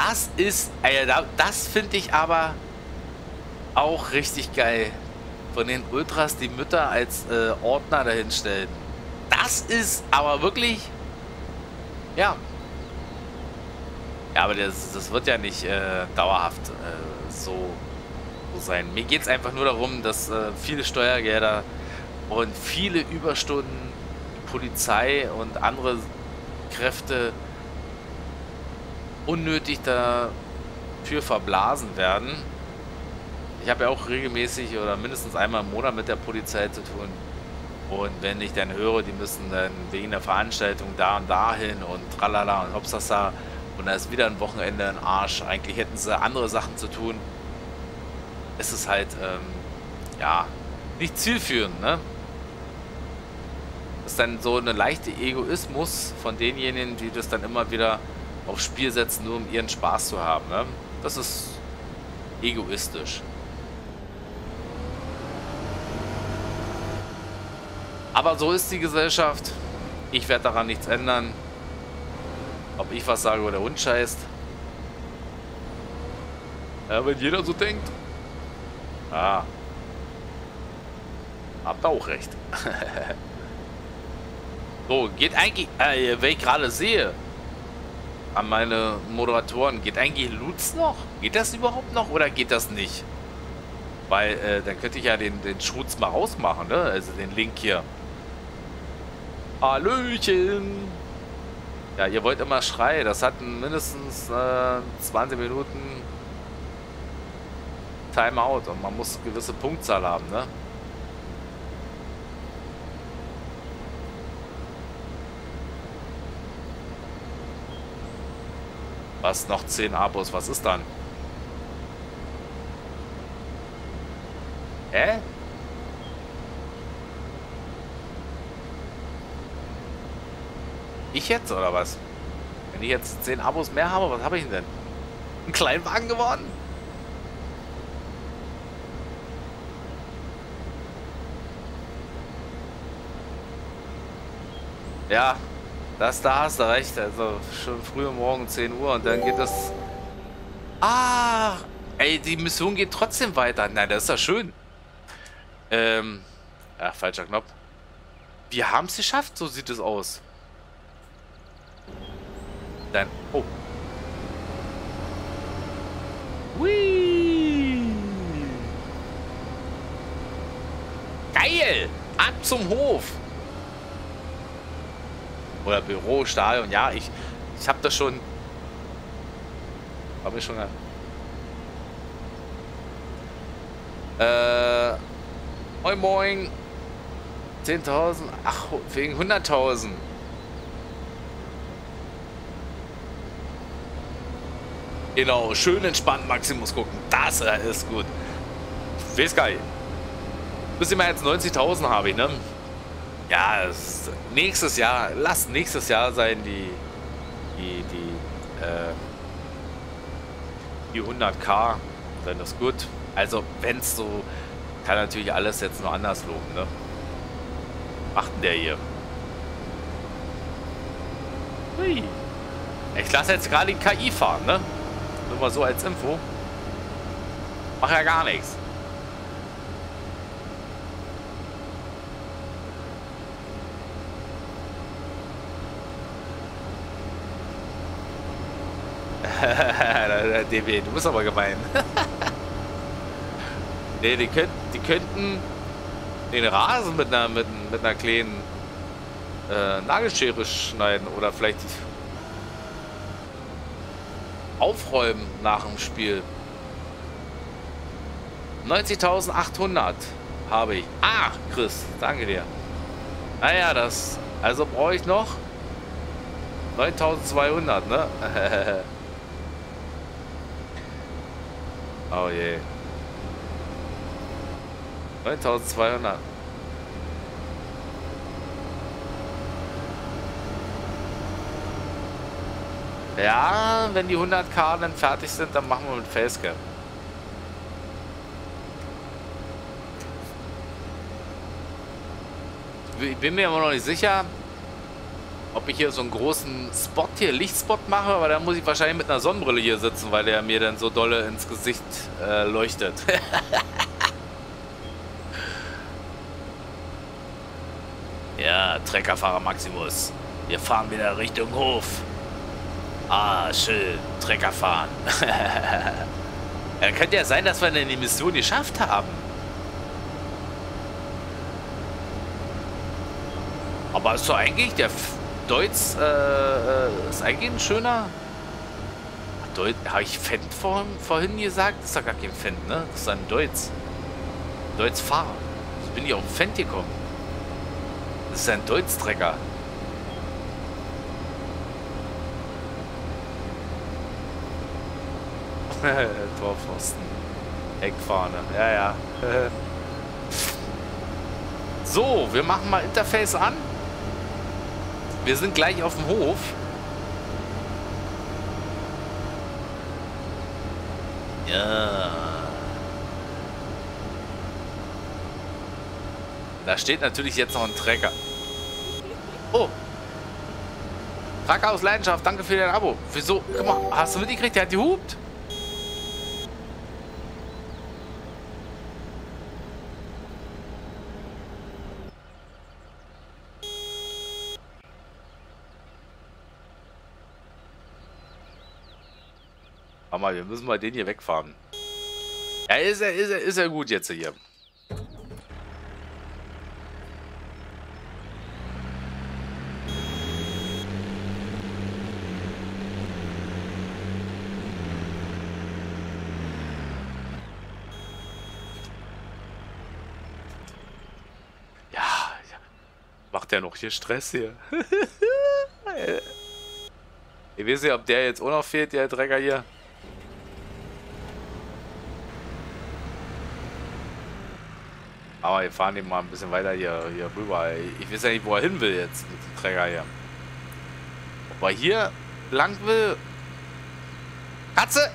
Das ist, äh, das finde ich aber auch richtig geil von den Ultras die Mütter als äh, Ordner dahinstellen. Das ist aber wirklich... Ja. Ja, aber das, das wird ja nicht äh, dauerhaft äh, so, so, sein. Mir geht es einfach nur darum, dass äh, viele Steuergelder und viele Überstunden Polizei und andere Kräfte unnötig dafür verblasen werden ich habe ja auch regelmäßig oder mindestens einmal im Monat mit der Polizei zu tun. Und wenn ich dann höre, die müssen dann wegen der Veranstaltung da und dahin und tralala und hopsasa und da ist wieder ein Wochenende ein Arsch. Eigentlich hätten sie andere Sachen zu tun. Es ist halt, ähm, ja, nicht zielführend, ne? Das ist dann so eine leichte Egoismus von denjenigen, die das dann immer wieder aufs Spiel setzen, nur um ihren Spaß zu haben, ne? Das ist egoistisch. Aber so ist die Gesellschaft. Ich werde daran nichts ändern. Ob ich was sage oder der Hund scheißt. Ja, wenn jeder so denkt. Ah. Habt auch recht. so, geht eigentlich, äh, wenn ich gerade sehe, an meine Moderatoren, geht eigentlich Lutz noch? Geht das überhaupt noch oder geht das nicht? Weil, äh, dann könnte ich ja den, den Schutz mal rausmachen, ne? Also den Link hier. Hallöchen! Ja, ihr wollt immer schreien. Das hat mindestens äh, 20 Minuten Timeout und man muss gewisse Punktzahl haben, ne? Was? Noch 10 Abos? Was ist dann? Hä? Ich jetzt oder was? Wenn ich jetzt 10 Abos mehr habe, was habe ich denn? Ein Kleinwagen geworden? Ja, das da hast du recht. Also schon früh Morgen 10 Uhr und dann geht das... Ah, ey, die Mission geht trotzdem weiter. Nein, das ist ja schön. Ähm, ja, falscher Knopf. Wir haben es geschafft, so sieht es aus. Dann. Oh. Hui. Geil! Ab zum Hof! Oder Büro, Stadion. Ja, ich, ich habe das schon. Habe ich schon. Äh. Moin Moin. 10.000. Ach, wegen 100.000. Genau, schön entspannt Maximus gucken. Das ist gut. Weiß gar nicht. Bis immer jetzt 90.000 habe ich, ne? Ja, nächstes Jahr, lass nächstes Jahr sein, die, die, die, äh, die 100k, dann ist gut. Also, wenn es so, kann natürlich alles jetzt nur anders loben, ne? Macht denn der hier? Hui. Ich lasse jetzt gerade die KI fahren, ne? Nur mal so als Info. Mach ja gar nichts. DB, du bist aber gemein. Nee, die, könnt, die könnten den Rasen mit einer, mit, mit einer kleinen äh, Nagelschere schneiden oder vielleicht aufräumen nach dem Spiel. 90.800 habe ich. Ah, Chris, danke dir. Naja, das... Also brauche ich noch 9.200, ne? oh je. 9200. Ja, wenn die 100k dann fertig sind, dann machen wir mit Facecam. Ich bin mir immer noch nicht sicher, ob ich hier so einen großen Spot hier, Lichtspot mache, aber da muss ich wahrscheinlich mit einer Sonnenbrille hier sitzen, weil der mir dann so dolle ins Gesicht äh, leuchtet. ja, Treckerfahrer Maximus. Wir fahren wieder Richtung Hof. Ah, schön. Trecker fahren. ja, könnte ja sein, dass wir dann die Mission geschafft haben. Aber ist doch eigentlich der Deutz, äh, äh, ist eigentlich ein schöner... Habe ich Fendt vorhin, vorhin gesagt? Das ist doch gar kein Fendt, ne? Das ist ein Deutz. Deutz Fahrer. Ich bin hier auf Fendt gekommen. Das ist ein Deutz-Trecker. Torpfosten. Eckfahne. Ja, ja. so, wir machen mal Interface an. Wir sind gleich auf dem Hof. Ja. Da steht natürlich jetzt noch ein Trecker. Oh. Tracker aus Leidenschaft, danke für dein Abo. Wieso? Guck mal, hast du mitgekriegt, der hat gehupt? Mal, wir müssen mal den hier wegfahren. Ja, ist er, ist er, ist er gut jetzt hier. Ja, macht der noch hier Stress hier? ich weiß nicht, ob der jetzt auch noch fehlt, der Drecker hier. Aber wir fahren eben mal ein bisschen weiter hier, hier rüber. Ich weiß ja nicht, wo er hin will jetzt mit dem Träger hier. Ob er hier lang will? Katze!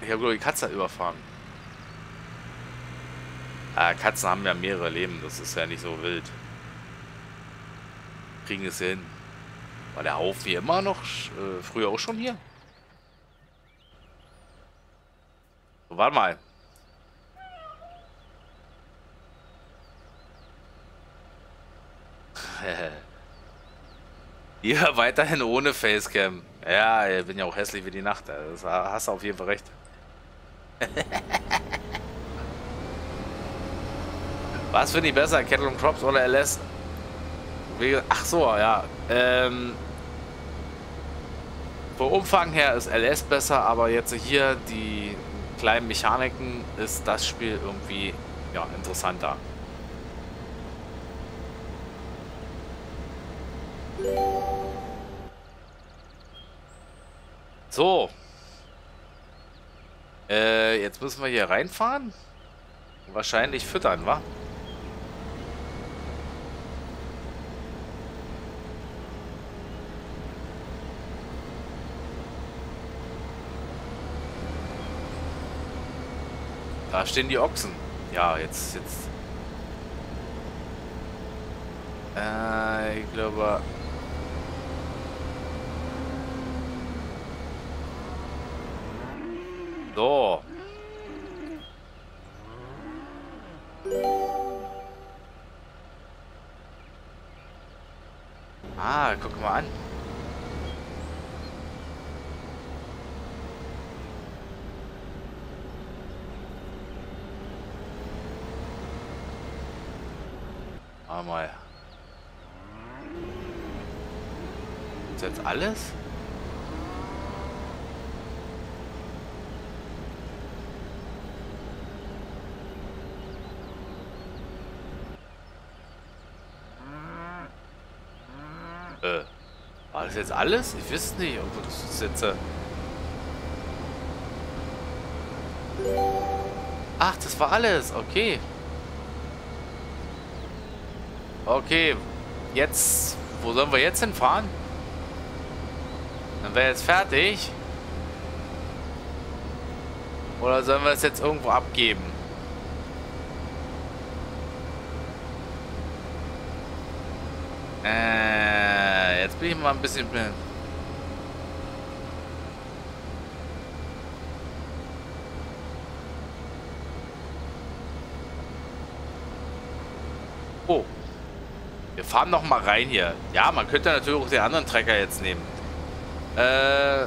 Ich habe, glaube ich, Katze überfahren. Äh, Katzen haben ja mehrere Leben. Das ist ja nicht so wild. Kriegen es hin. War der Haufen hier immer noch? Äh, früher auch schon hier? So, warte mal. ja, weiterhin ohne Facecam. Ja, ich bin ja auch hässlich wie die Nacht. Das hast du auf jeden Fall recht. Was finde ich besser, Kettle und Crops oder LS? Ach so, ja. Ähm, vom Umfang her ist LS besser, aber jetzt hier die kleinen Mechaniken ist das Spiel irgendwie ja, interessanter. So. Äh, jetzt müssen wir hier reinfahren. Wahrscheinlich füttern, wa? Da stehen die Ochsen. Ja, jetzt, jetzt. Äh, ich glaube... So. Ah, guck mal an. Einmal. Ist jetzt alles? Das jetzt alles? Ich wüsste nicht. Obwohl das ist jetzt... Äh Ach, das war alles. Okay. Okay. Jetzt... Wo sollen wir jetzt hinfahren? Dann wäre jetzt fertig. Oder sollen wir es jetzt irgendwo abgeben? Äh, jetzt bin ich mal ein bisschen... Oh. Wir fahren noch mal rein hier. Ja, man könnte natürlich auch den anderen Trecker jetzt nehmen. Äh...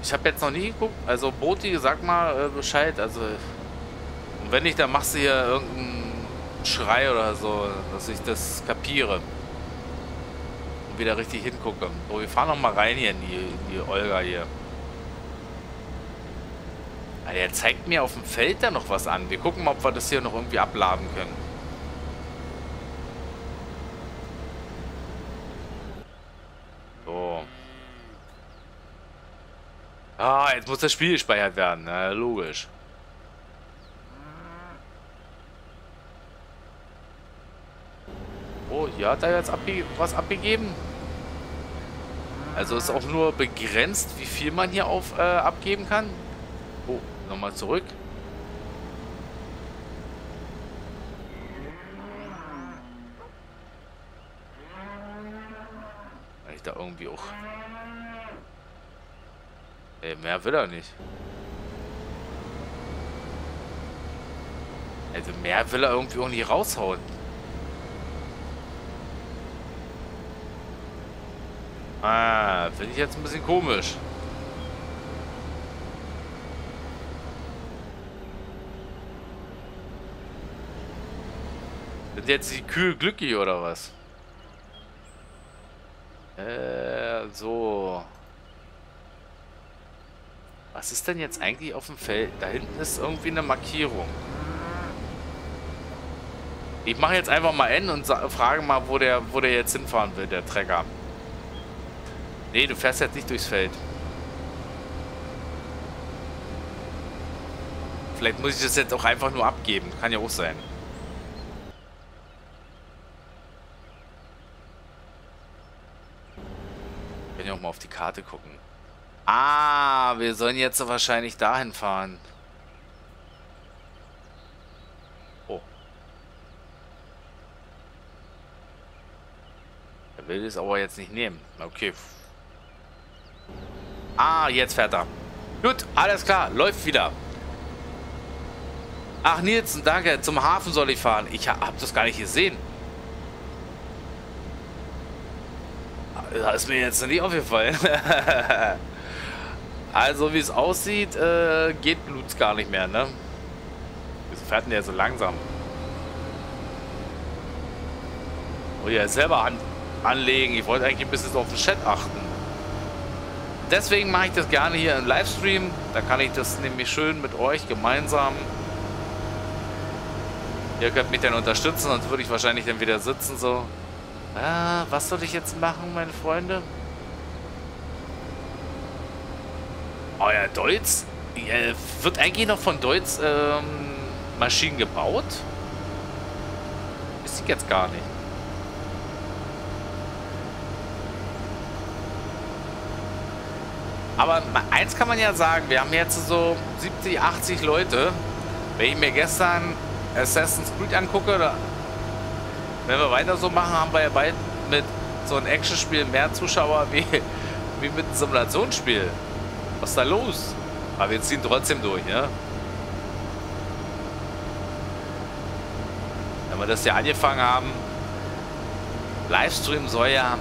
Ich habe jetzt noch nie geguckt. Also, Boti, sag mal äh, Bescheid. Also... Und wenn nicht, dann machst du hier irgendeinen Schrei oder so, dass ich das kapiere. Wieder richtig hingucke. So, wir fahren noch mal rein hier in die, in die Olga hier. Also, er zeigt mir auf dem Feld da noch was an. Wir gucken mal, ob wir das hier noch irgendwie abladen können. Ah, jetzt muss das Spiel gespeichert werden. Na, logisch. Oh, hier hat er jetzt abge was abgegeben. Also ist auch nur begrenzt, wie viel man hier auf äh, abgeben kann. Oh, nochmal zurück. Ich da irgendwie auch Ey, mehr will er nicht. Also mehr will er irgendwie auch nicht raushauen. Ah, finde ich jetzt ein bisschen komisch. Sind jetzt die Kühe glücklich oder was? Äh, so. Was ist denn jetzt eigentlich auf dem Feld? Da hinten ist irgendwie eine Markierung. Ich mache jetzt einfach mal N und frage mal, wo der, wo der jetzt hinfahren will, der Trecker. Nee, du fährst jetzt nicht durchs Feld. Vielleicht muss ich das jetzt auch einfach nur abgeben. Kann ja auch sein. Ich kann ja auch mal auf die Karte gucken. Ah, wir sollen jetzt wahrscheinlich dahin fahren. Oh. Er will es aber jetzt nicht nehmen. Okay. Ah, jetzt fährt er. Gut, alles klar. Läuft wieder. Ach, Nielsen, danke. Zum Hafen soll ich fahren. Ich habe das gar nicht gesehen. Da ist mir jetzt nicht aufgefallen. Also, wie es aussieht, äh, geht Bluts gar nicht mehr, ne? Wieso fährt denn der so langsam? Oh ja, selber an anlegen. Ich wollte eigentlich ein bisschen auf den Chat achten. Deswegen mache ich das gerne hier im Livestream. Da kann ich das nämlich schön mit euch gemeinsam. Ihr könnt mich dann unterstützen, sonst würde ich wahrscheinlich dann wieder sitzen so. Ah, was soll ich jetzt machen, meine Freunde? Euer Deutz äh, wird eigentlich noch von Deutz ähm, Maschinen gebaut? Ist ich jetzt gar nicht. Aber eins kann man ja sagen, wir haben jetzt so 70, 80 Leute. Wenn ich mir gestern Assassin's Creed angucke, oder wenn wir weiter so machen, haben wir ja bald mit so einem Actionspiel mehr Zuschauer wie, wie mit einem Simulationsspiel. Was ist da los? Aber wir ziehen trotzdem durch, ja? Wenn wir das ja angefangen haben, Livestream soll ja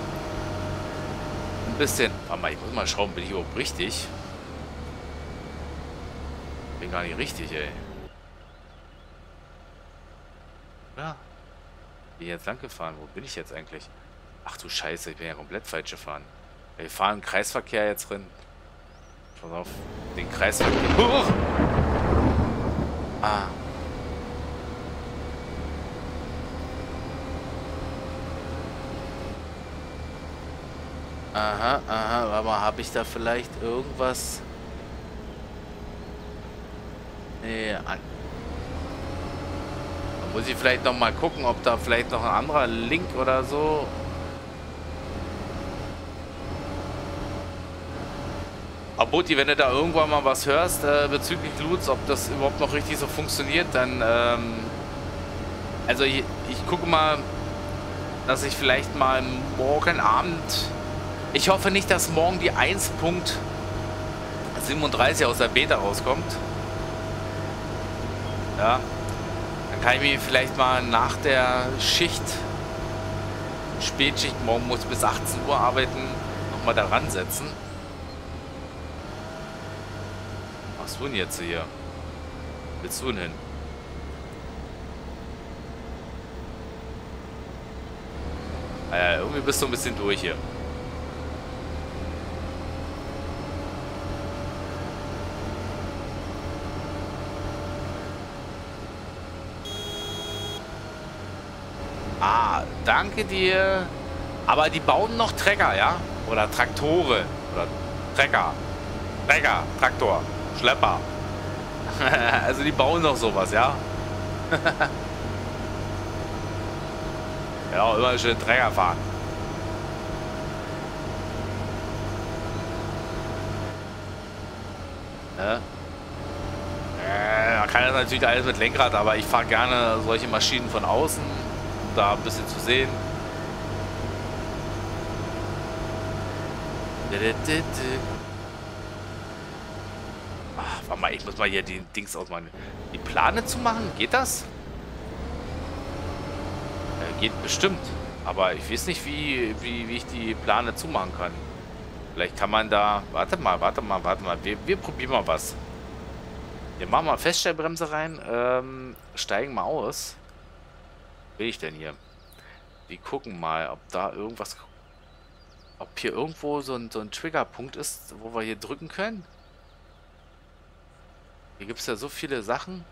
ein bisschen... Warte mal, ich muss mal schauen, bin ich überhaupt richtig? Bin gar nicht richtig, ey. Ja. Bin jetzt lang gefahren? Wo bin ich jetzt eigentlich? Ach du Scheiße, ich bin ja komplett falsch gefahren. Wir fahren Kreisverkehr jetzt drin. Pass auf, den Kreisverkehr. Huch! Ah. Aha, aha, aber habe ich da vielleicht irgendwas... Nee, an... Da muss ich vielleicht noch mal gucken, ob da vielleicht noch ein anderer Link oder so... Aboti, wenn du da irgendwann mal was hörst äh, bezüglich Loots, ob das überhaupt noch richtig so funktioniert, dann... Ähm, also ich, ich gucke mal, dass ich vielleicht mal morgen Abend ich hoffe nicht, dass morgen die 1.37 aus der Beta rauskommt. Ja. Dann kann ich mich vielleicht mal nach der Schicht, Spätschicht, morgen muss ich bis 18 Uhr arbeiten, nochmal daran setzen. Was tun jetzt hier? Willst du denn hin? Naja, irgendwie bist du ein bisschen durch hier. Danke dir. Aber die bauen noch Trecker, ja? Oder Traktore. Oder Trecker. Trecker, Traktor, Schlepper. also die bauen noch sowas, ja? ja, immer schön Trecker fahren. Äh, man kann das natürlich alles mit Lenkrad, aber ich fahre gerne solche Maschinen von außen da ein bisschen zu sehen. Ach, warte mal, ich muss mal hier die Dings ausmachen. Die Plane zu machen, geht das? Äh, geht bestimmt. Aber ich weiß nicht, wie, wie, wie ich die Plane zumachen kann. Vielleicht kann man da... Warte mal, warte mal, warte mal. Wir, wir probieren mal was. Wir machen mal Feststellbremse rein. Ähm, steigen mal aus will ich denn hier? Wir gucken mal, ob da irgendwas... Ob hier irgendwo so ein, so ein Triggerpunkt ist, wo wir hier drücken können. Hier gibt es ja so viele Sachen.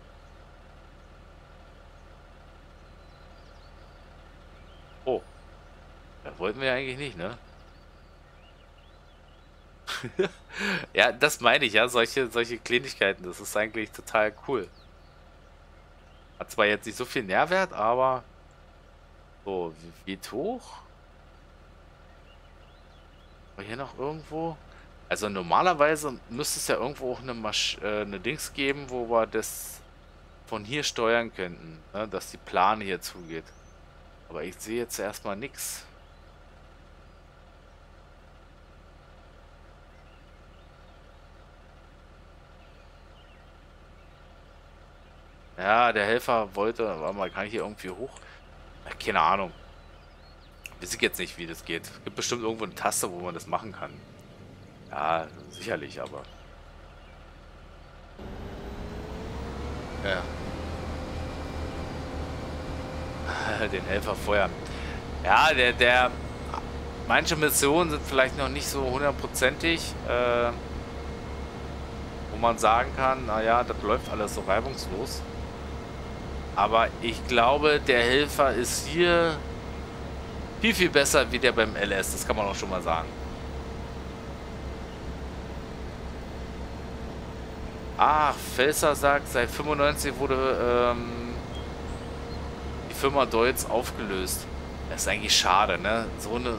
Oh. Das wollten wir ja eigentlich nicht, ne? ja, das meine ich, ja. Solche, solche Kleinigkeiten. Das ist eigentlich total cool. Hat zwar jetzt nicht so viel Nährwert, aber so, wie hoch? War hier noch irgendwo? Also normalerweise müsste es ja irgendwo auch eine, Masch äh, eine Dings geben, wo wir das von hier steuern könnten, ne? dass die Plane hier zugeht. Aber ich sehe jetzt erstmal nichts. Ja, der Helfer wollte, warte mal, kann ich hier irgendwie hoch? Keine Ahnung. Weiß ich jetzt nicht, wie das geht. Es gibt bestimmt irgendwo eine Taste, wo man das machen kann. Ja, sicherlich, aber... Ja. Den Helfer feuern. Ja, der, der... Manche Missionen sind vielleicht noch nicht so hundertprozentig, äh, wo man sagen kann, naja, das läuft alles so reibungslos. Aber ich glaube, der Helfer ist hier viel, viel besser wie der beim LS. Das kann man auch schon mal sagen. Ach, Felser sagt, seit 95 wurde ähm, die Firma Deutz aufgelöst. Das ist eigentlich schade, ne? So eine,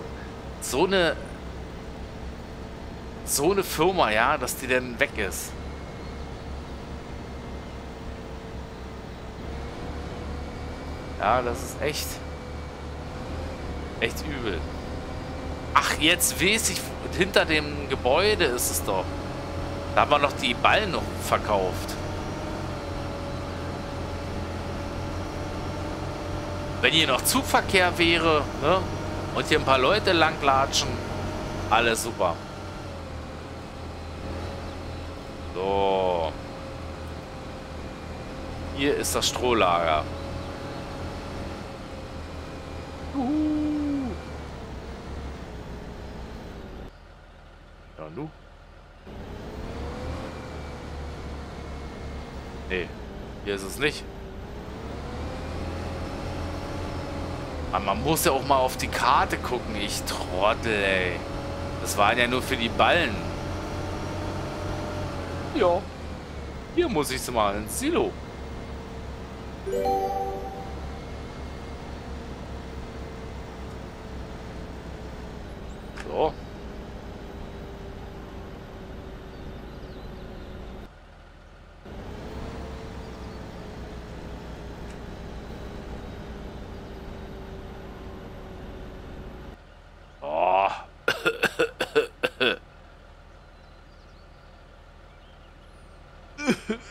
so eine, so eine Firma, ja, dass die denn weg ist. Ja, das ist echt... Echt übel. Ach, jetzt weiß ich, hinter dem Gebäude ist es doch. Da haben wir noch die Ballen noch verkauft. Wenn hier noch Zugverkehr wäre, ne? Und hier ein paar Leute langlatschen, alles super. So. Hier ist das Strohlager. Juhu. Ja, nu? Nee, hier ist es nicht. Aber man muss ja auch mal auf die Karte gucken. Ich Trottel, ey. Das waren ja nur für die Ballen. Ja. Hier muss ich mal ins Silo. So. Oh.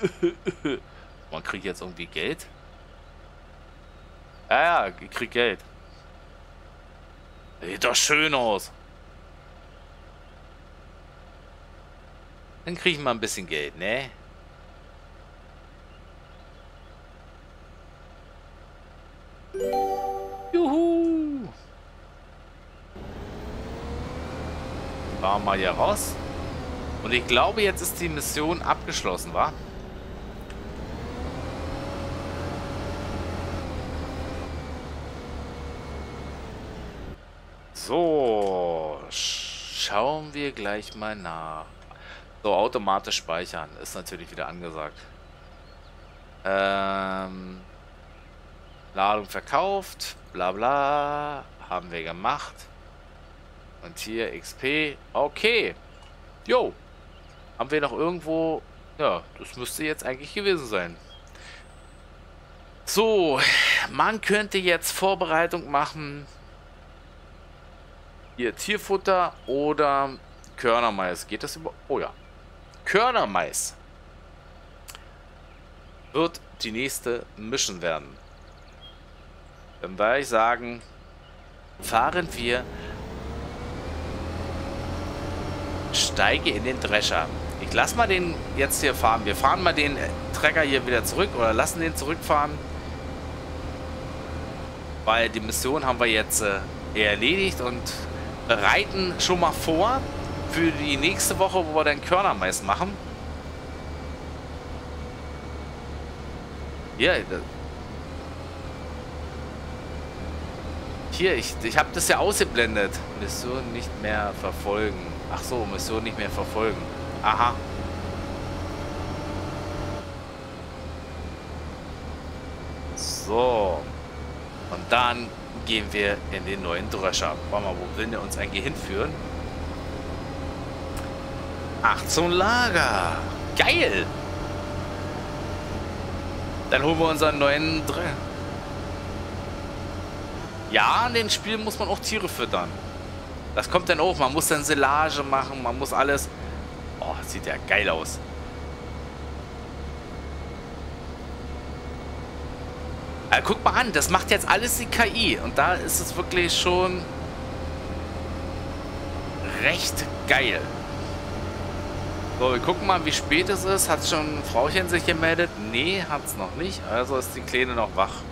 Man kriegt jetzt irgendwie Geld? Ja, ja, ich krieg Geld. Sieht doch schön aus. Dann kriege ich mal ein bisschen Geld, ne? Juhu! Fahren wir mal hier raus. Und ich glaube, jetzt ist die Mission abgeschlossen, wa? So, schauen wir gleich mal nach. So, automatisch speichern ist natürlich wieder angesagt. Ähm, Ladung verkauft, bla bla, haben wir gemacht. Und hier XP, okay. Jo, haben wir noch irgendwo... Ja, das müsste jetzt eigentlich gewesen sein. So, man könnte jetzt Vorbereitung machen. Hier Tierfutter oder Körnermais. Geht das über... Oh ja. Körnermais. Wird die nächste Mission werden. Dann werde ich sagen, fahren wir steige in den Drescher. Ich lasse mal den jetzt hier fahren. Wir fahren mal den Trecker hier wieder zurück oder lassen den zurückfahren. Weil die Mission haben wir jetzt äh, erledigt und bereiten schon mal vor für die nächste Woche, wo wir dann Körnermais machen. Hier, hier, ich, ich habe das ja ausgeblendet. Mission nicht mehr verfolgen. Ach so, Mission nicht mehr verfolgen. Aha. So. Und dann gehen wir in den neuen Dröscher. Warte mal, wo will der uns eigentlich hinführen? Ach, zum Lager. Geil. Dann holen wir unseren neuen Dreh. Ja, in den Spielen muss man auch Tiere füttern. Das kommt dann auch. Man muss dann Silage machen. Man muss alles... Oh, sieht ja geil aus. Aber guck mal an, das macht jetzt alles die KI. Und da ist es wirklich schon recht geil. So, wir gucken mal, wie spät es ist. Hat schon ein Frauchen sich gemeldet? Nee, hat es noch nicht. Also ist die Kleine noch wach.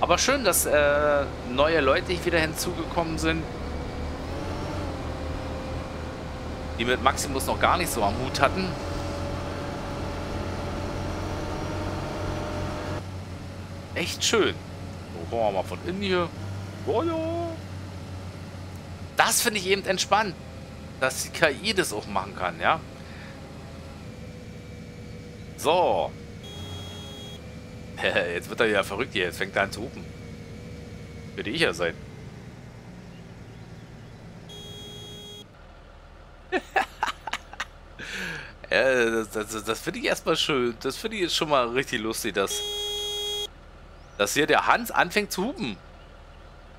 Aber schön, dass äh, neue Leute wieder hinzugekommen sind. Die mit Maximus noch gar nicht so am Hut hatten. Echt schön. So, kommen wir mal von innen hier. Oh ja. Das finde ich eben entspannt. Dass die KI das auch machen kann, ja. So. Jetzt wird er ja verrückt hier. Jetzt fängt er an zu hupen. Würde ich ja sein. ja, das, das, das finde ich erstmal schön. Das finde ich jetzt schon mal richtig lustig, dass, dass hier der Hans anfängt zu hupen.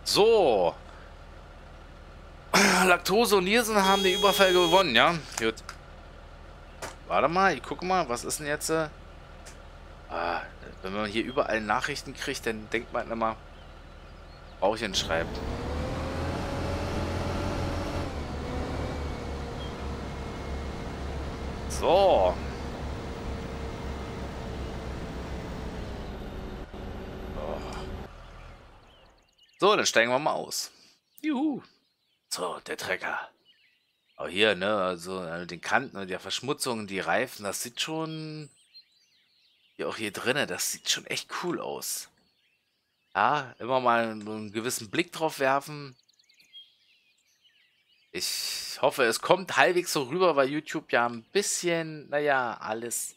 So. Laktose und Nielsen haben den Überfall gewonnen, ja? Gut. Warte mal, ich gucke mal, was ist denn jetzt... Äh ah, wenn man hier überall Nachrichten kriegt, dann denkt man immer, Bauchen schreibt. So. So, dann steigen wir mal aus. Juhu. So, der Trecker. Auch hier, ne, also an den Kanten und der Verschmutzung, die Reifen, das sieht schon... Hier auch hier drinnen, das sieht schon echt cool aus. Ja, immer mal einen gewissen Blick drauf werfen. Ich hoffe, es kommt halbwegs so rüber, weil YouTube ja ein bisschen, naja, alles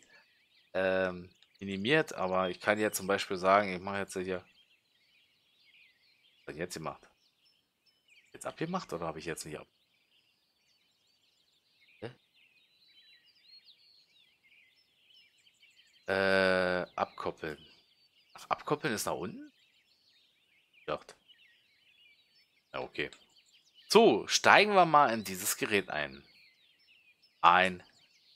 ähm, minimiert. Aber ich kann ja zum Beispiel sagen, ich mache jetzt hier... Was hat jetzt gemacht? Jetzt abgemacht oder habe ich jetzt nicht ab? Äh, abkoppeln. Ach, abkoppeln ist nach unten? Gedacht. Ja, okay. So, steigen wir mal in dieses Gerät ein. Ein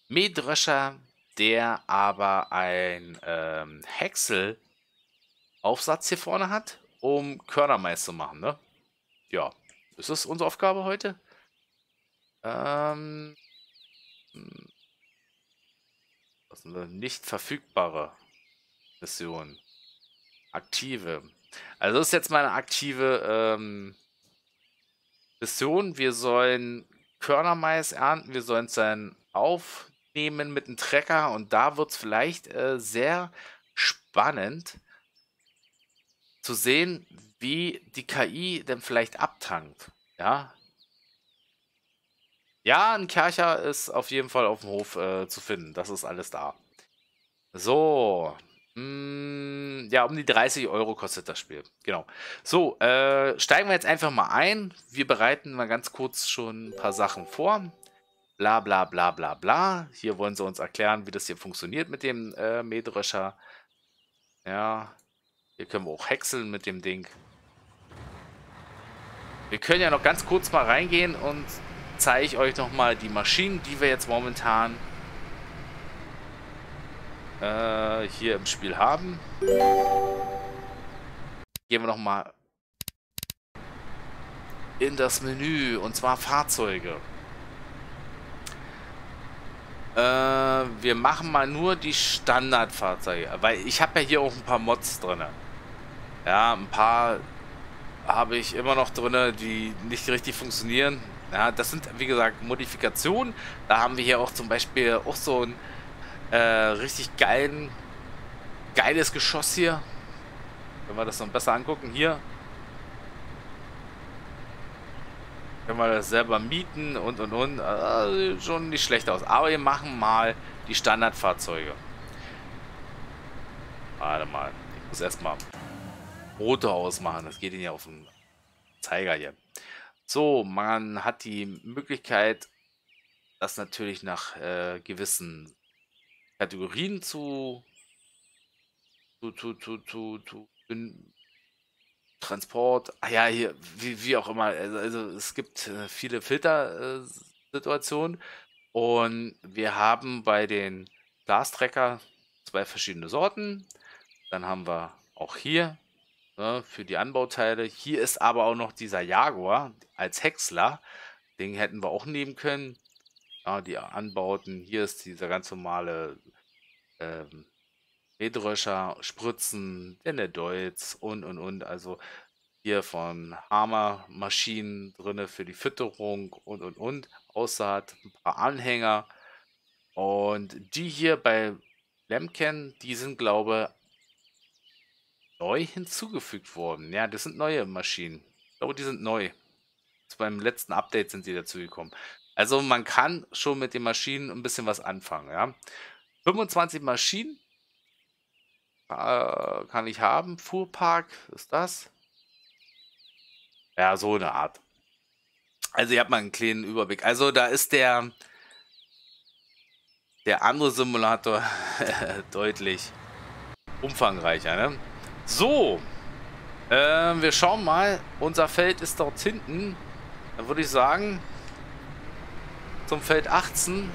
Mähdrescher, der aber ein ähm, Häcksel-Aufsatz hier vorne hat, um Körnermais zu machen, ne? Ja, ist das unsere Aufgabe heute? Ähm, hm. ist eine nicht verfügbare Mission. Aktive. Also das ist jetzt meine aktive ähm, Mission. Wir sollen Körnermais ernten, wir sollen es dann aufnehmen mit einem Trecker und da wird es vielleicht äh, sehr spannend zu sehen, wie die KI denn vielleicht abtankt. Ja. Ja, ein Kercher ist auf jeden Fall auf dem Hof äh, zu finden. Das ist alles da. So, Mm, ja, um die 30 Euro kostet das Spiel. Genau. So, äh, steigen wir jetzt einfach mal ein. Wir bereiten mal ganz kurz schon ein paar Sachen vor. Bla bla bla bla bla. Hier wollen sie uns erklären, wie das hier funktioniert mit dem äh, Mähdrescher. Ja, hier können wir auch häckseln mit dem Ding. Wir können ja noch ganz kurz mal reingehen und zeige ich euch nochmal die Maschinen, die wir jetzt momentan äh, hier im Spiel haben. Gehen wir nochmal in das Menü und zwar Fahrzeuge. Äh, wir machen mal nur die Standardfahrzeuge, weil ich habe ja hier auch ein paar Mods drin. Ja, ein paar habe ich immer noch drin, die nicht richtig funktionieren. Ja, das sind, wie gesagt, Modifikationen. Da haben wir hier auch zum Beispiel auch so ein äh, richtig geilen, geiles Geschoss hier. Wenn wir das noch besser angucken, hier. Können wir das selber mieten und und und. Äh, schon nicht schlecht aus. Aber wir machen mal die Standardfahrzeuge. Warte mal. Ich muss erstmal Motor ausmachen. Das geht ja auf den Zeiger hier. So, man hat die Möglichkeit, das natürlich nach äh, gewissen Kategorien zu, zu, zu, zu, zu, zu Transport, ah ja, hier, wie, wie auch immer. Also, also es gibt äh, viele Filtersituationen und wir haben bei den Glastrecker zwei verschiedene Sorten. Dann haben wir auch hier ne, für die Anbauteile. Hier ist aber auch noch dieser Jaguar als Häcksler. Den hätten wir auch nehmen können. Ja, die Anbauten. Hier ist dieser ganz normale ähm, Mähdröscher, Spritzen, in der Deutz und und und. Also hier von Hammer Maschinen drinne für die Fütterung und und und. Aussaat, ein paar Anhänger. Und die hier bei Lemken, die sind glaube neu hinzugefügt worden. Ja, das sind neue Maschinen. Ich glaube, die sind neu. beim letzten Update sind sie dazugekommen. Also man kann schon mit den Maschinen ein bisschen was anfangen, ja. 25 Maschinen äh, kann ich haben. Fuhrpark ist das. Ja, so eine Art. Also ihr habt mal einen kleinen Überblick. Also da ist der der andere Simulator deutlich umfangreicher. Ne? So, äh, wir schauen mal. Unser Feld ist dort hinten. Dann würde ich sagen, zum Feld 18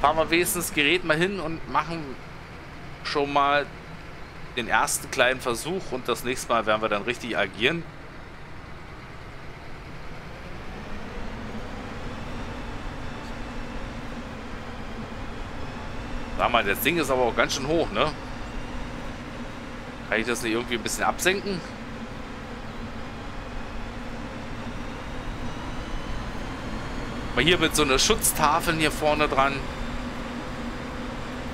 fahren wir wenigstens das Gerät mal hin und machen schon mal den ersten kleinen Versuch und das nächste Mal werden wir dann richtig agieren. Sag mal, das Ding ist aber auch ganz schön hoch, ne? Kann ich das nicht irgendwie ein bisschen absenken? Aber hier mit so einer Schutztafel hier vorne dran.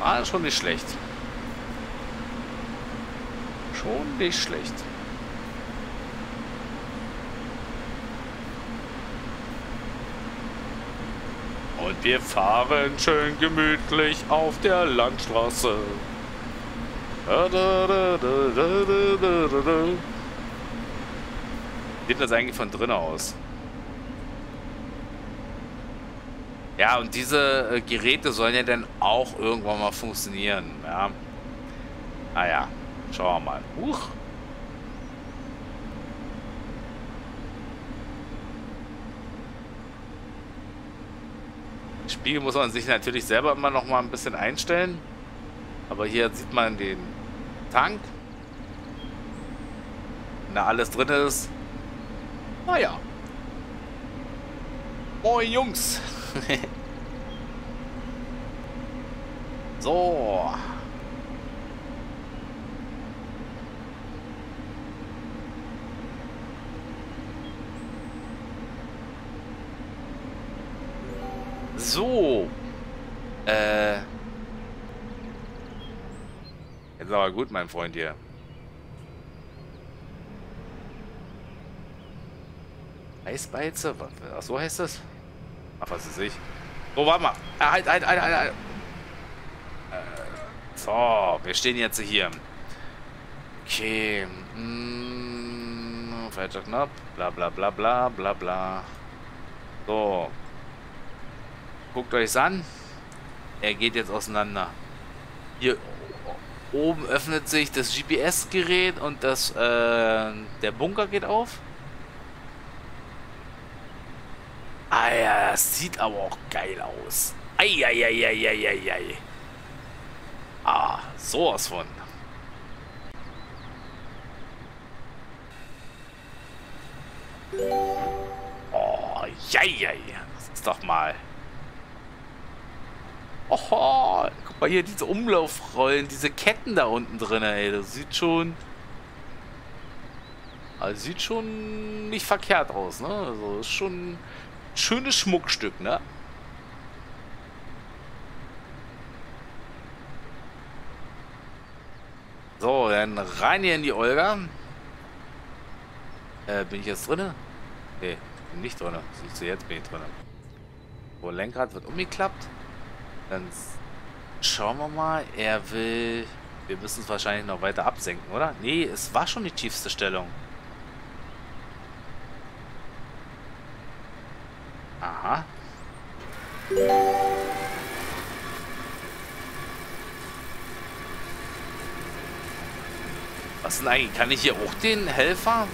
Ah, schon nicht schlecht. Schon nicht schlecht. Und wir fahren schön gemütlich auf der Landstraße. Sieht das eigentlich von drinnen aus? Ja, und diese äh, Geräte sollen ja dann auch irgendwann mal funktionieren. Ja. Naja, ah schauen wir mal. Huch. Spiegel muss man sich natürlich selber immer noch mal ein bisschen einstellen. Aber hier sieht man den Tank. Wenn da alles drin ist. Naja. Moin Jungs. so. So. Äh. Jetzt aber gut, mein Freund hier. Eisbeize? Ach, so heißt das? Ach, was ist ich? So, warte mal. Ah, halt, halt, halt, halt, halt. Äh, so, wir stehen jetzt hier. Okay. Hm, falscher Knopf. Bla, bla, bla, bla, bla, bla. So. Guckt euch's an. Er geht jetzt auseinander. Hier oben öffnet sich das GPS-Gerät und das, äh, der Bunker geht auf. Ah ja, das sieht aber auch geil aus. Eieieiei. Ah, sowas von. Oh, jei, Das ist doch mal. Oho, mal hier, diese Umlaufrollen, diese Ketten da unten drin, ey. Das sieht schon... Also sieht schon nicht verkehrt aus, ne? Also ist schon ein schönes Schmuckstück, ne? So, dann rein hier in die Olga. Äh, bin ich jetzt drinne? Nee, bin nicht drinne. Siehst du, jetzt bin ich drinne. Wo Lenkrad wird umgeklappt. Dann schauen wir mal. Er will... Wir müssen es wahrscheinlich noch weiter absenken, oder? Nee, es war schon die tiefste Stellung. Aha. Was denn eigentlich? Kann ich hier auch den Helfer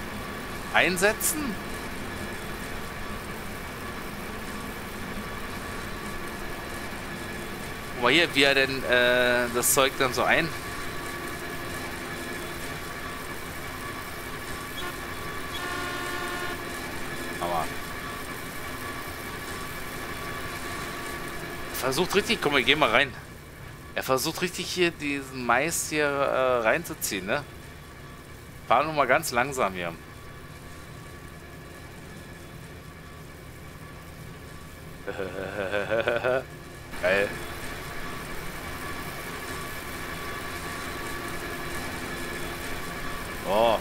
einsetzen? Guck hier, wie er denn äh, das Zeug dann so ein... Aber... Versucht richtig, komm, wir gehen mal rein. Er versucht richtig hier diesen Mais hier äh, reinzuziehen, ne? Fahren wir mal ganz langsam hier. Geil. Oh.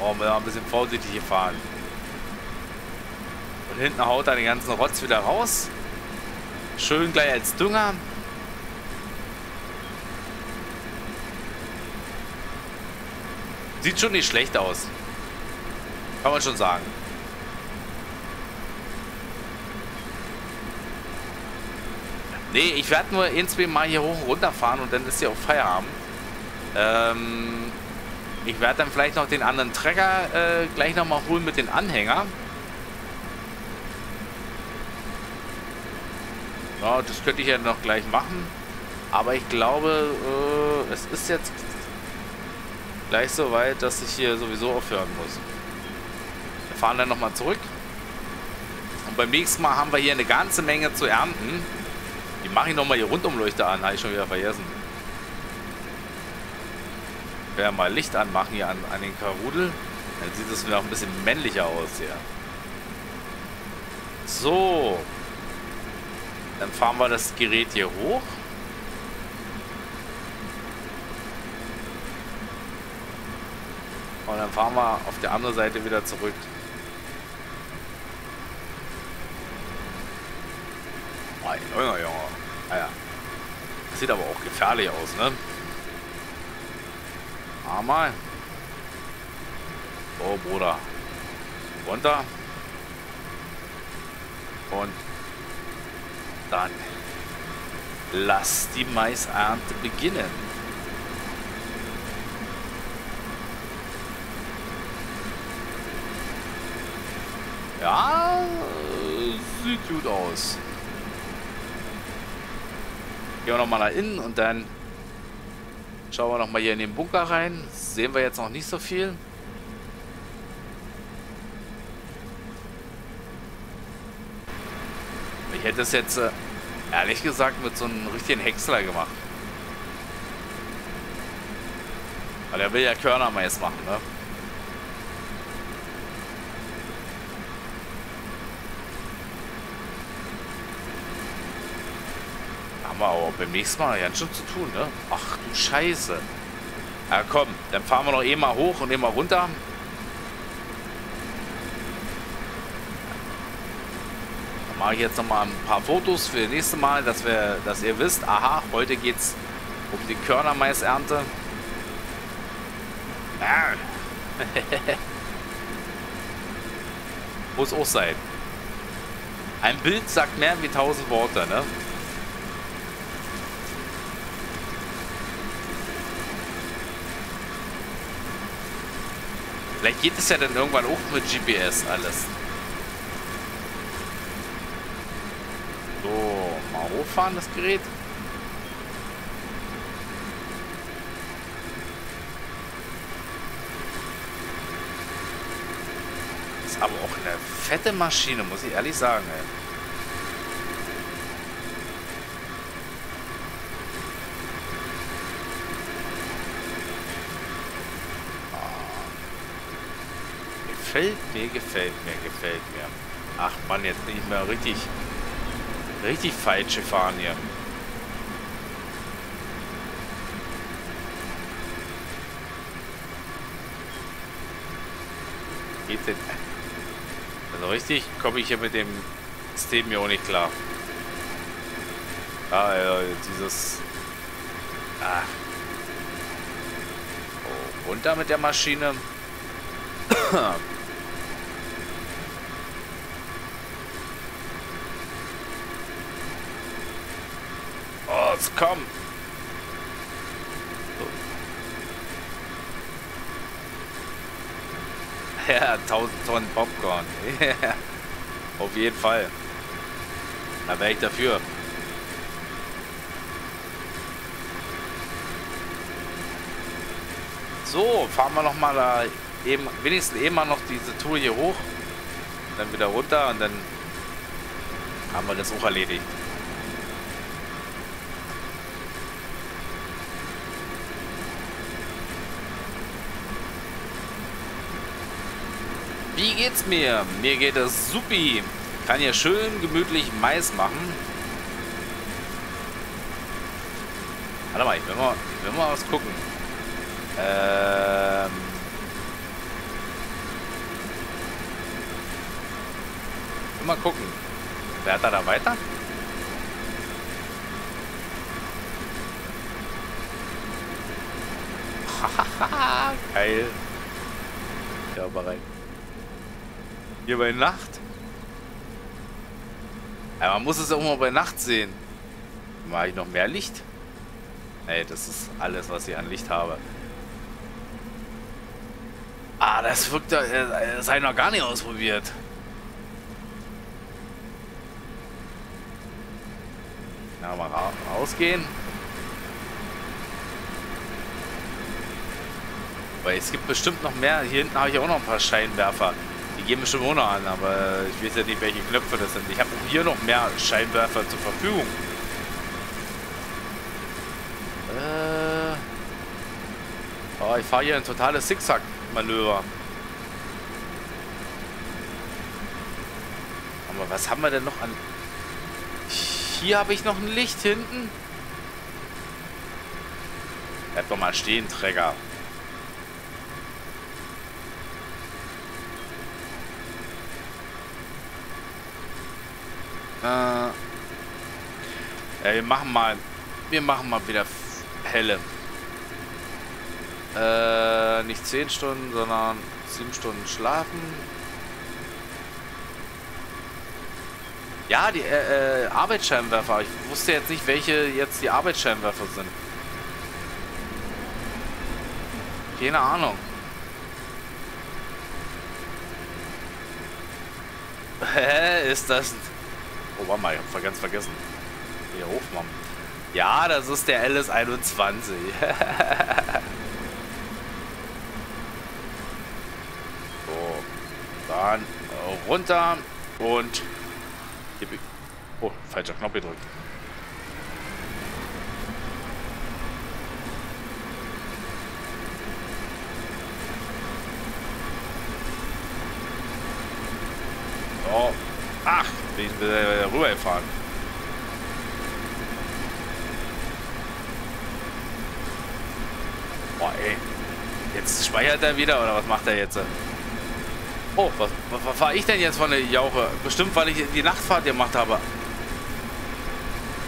Oh, wir ein bisschen vorsichtig gefahren. Und hinten haut er den ganzen Rotz wieder raus. Schön gleich als Dünger. Sieht schon nicht schlecht aus. Kann man schon sagen. Nee, ich werde nur zwei Mal hier hoch und runter fahren und dann ist ja auch Feierabend. Ähm, ich werde dann vielleicht noch den anderen Trecker äh, gleich nochmal holen mit den Anhänger. Ja, das könnte ich ja noch gleich machen. Aber ich glaube, äh, es ist jetzt gleich so weit, dass ich hier sowieso aufhören muss. Wir fahren dann nochmal zurück. Und beim nächsten Mal haben wir hier eine ganze Menge zu ernten. Die mache ich nochmal hier Rundumleuchter an, habe ich schon wieder vergessen. Werde mal Licht anmachen hier an, an den Karudel. Dann sieht es wieder ein bisschen männlicher aus hier. So. Dann fahren wir das Gerät hier hoch. Und dann fahren wir auf der anderen Seite wieder zurück. Mein Junge, Junge. Naja. Das sieht aber auch gefährlich aus, ne? Einmal. Oh, Bruder. Runter. Und dann lass die Maisernte beginnen. Ja, sieht gut aus. Gehen wir nochmal nach innen und dann schauen wir nochmal hier in den Bunker rein. Sehen wir jetzt noch nicht so viel. Ich hätte es jetzt äh, ehrlich gesagt mit so einem richtigen Häcksler gemacht. Weil er will ja Körnermais machen, ne? Aber beim nächsten Mal ganz schön zu tun, ne? Ach du Scheiße. Ja komm, dann fahren wir noch eh mal hoch und eh mal runter. Dann mache ich jetzt noch mal ein paar Fotos für das nächste Mal, dass, wir, dass ihr wisst, aha, heute geht es um die Körnermaisernte. Muss auch sein. Ein Bild sagt mehr wie tausend Worte, ne? Vielleicht geht es ja dann irgendwann auch mit GPS alles. So, mal hochfahren das Gerät. Ist aber auch eine fette Maschine, muss ich ehrlich sagen. Ey. Gefällt mir, gefällt mir, gefällt mir. Ach man, jetzt bin ich mal richtig, richtig falsch gefahren hier. Geht denn? Also richtig komme ich hier mit dem System hier auch nicht klar. Ah, ja, dieses... Ah. Oh, runter mit der Maschine. Los, komm. Ja, 1000 Tonnen Popcorn. Auf jeden Fall. Da wäre ich dafür. So, fahren wir noch mal da eben, wenigstens eben mal noch diese Tour hier hoch. Dann wieder runter und dann haben wir das auch erledigt. Wie geht's mir? Mir geht es supi. Kann hier schön gemütlich Mais machen. Warte mal, ich will mal, ich will mal was gucken. Ähm... Ich will mal gucken. Wer hat da, weiter? Geil. Ja, bereit. Hier bei Nacht. Ja, man muss es auch mal bei Nacht sehen. Mache ich noch mehr Licht? Ey, das ist alles, was ich an Licht habe. Ah, das wirkt da. Äh, das habe ich noch gar nicht ausprobiert. Ja, mal ra rausgehen. Weil es gibt bestimmt noch mehr. Hier hinten habe ich auch noch ein paar Scheinwerfer. Die geben mir schon ohne an, aber ich weiß ja nicht, welche Knöpfe das sind. Ich habe hier noch mehr Scheinwerfer zur Verfügung. Äh. Oh, ich fahre hier ein totales Zickzack-Manöver. Aber was haben wir denn noch an... Hier habe ich noch ein Licht hinten. Bleib doch mal stehen, Träger. Äh, ja, wir machen mal... Wir machen mal wieder helle. Äh, nicht 10 Stunden, sondern 7 Stunden schlafen. Ja, die äh, äh, Arbeitsscheinwerfer. Ich wusste jetzt nicht, welche jetzt die Arbeitsscheinwerfer sind. Keine Ahnung. Hä, ist das... Oh, warte mal, ich hab ganz vergessen. Hier hoch, Mann. Ja, das ist der LS21. so, dann runter und... Oh, falscher Knopf gedrückt. Oh. Ach, bin ich wieder rübergefahren. Boah, ey. Jetzt speichert er wieder oder was macht er jetzt? Oh, was, was, was fahre ich denn jetzt von der Jauche? Bestimmt, weil ich die Nachtfahrt gemacht habe.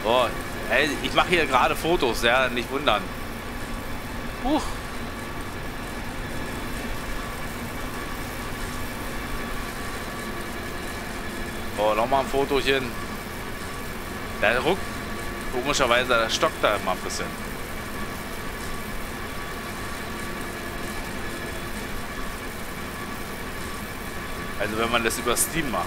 Boah, ey, ich mache hier gerade Fotos, ja, nicht wundern. Huch. Oh, nochmal ein Fotochen. Der ruckt. Komischerweise, der stockt da immer ein bisschen. Also wenn man das über Steam macht.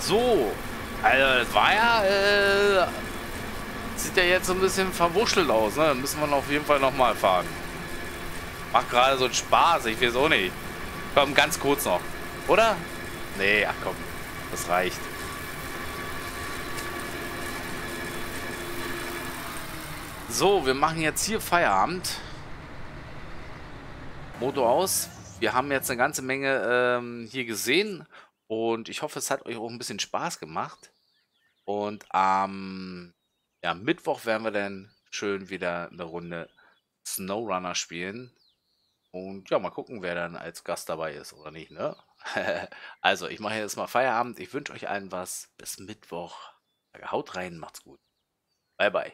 So. Also das war ja... Äh, sieht ja jetzt so ein bisschen verwuschelt aus. Ne? Dann müssen wir auf jeden Fall nochmal fahren. Macht gerade so einen Spaß, ich weiß auch nicht. Komm, ganz kurz noch. Oder? Nee, ach komm. Das reicht. So, wir machen jetzt hier Feierabend. Motor aus. Wir haben jetzt eine ganze Menge ähm, hier gesehen. Und ich hoffe, es hat euch auch ein bisschen Spaß gemacht. Und am ja, Mittwoch werden wir dann schön wieder eine Runde Snowrunner spielen. Und ja, mal gucken, wer dann als Gast dabei ist oder nicht, ne? also, ich mache jetzt mal Feierabend. Ich wünsche euch allen was. Bis Mittwoch. Haut rein, macht's gut. Bye, bye.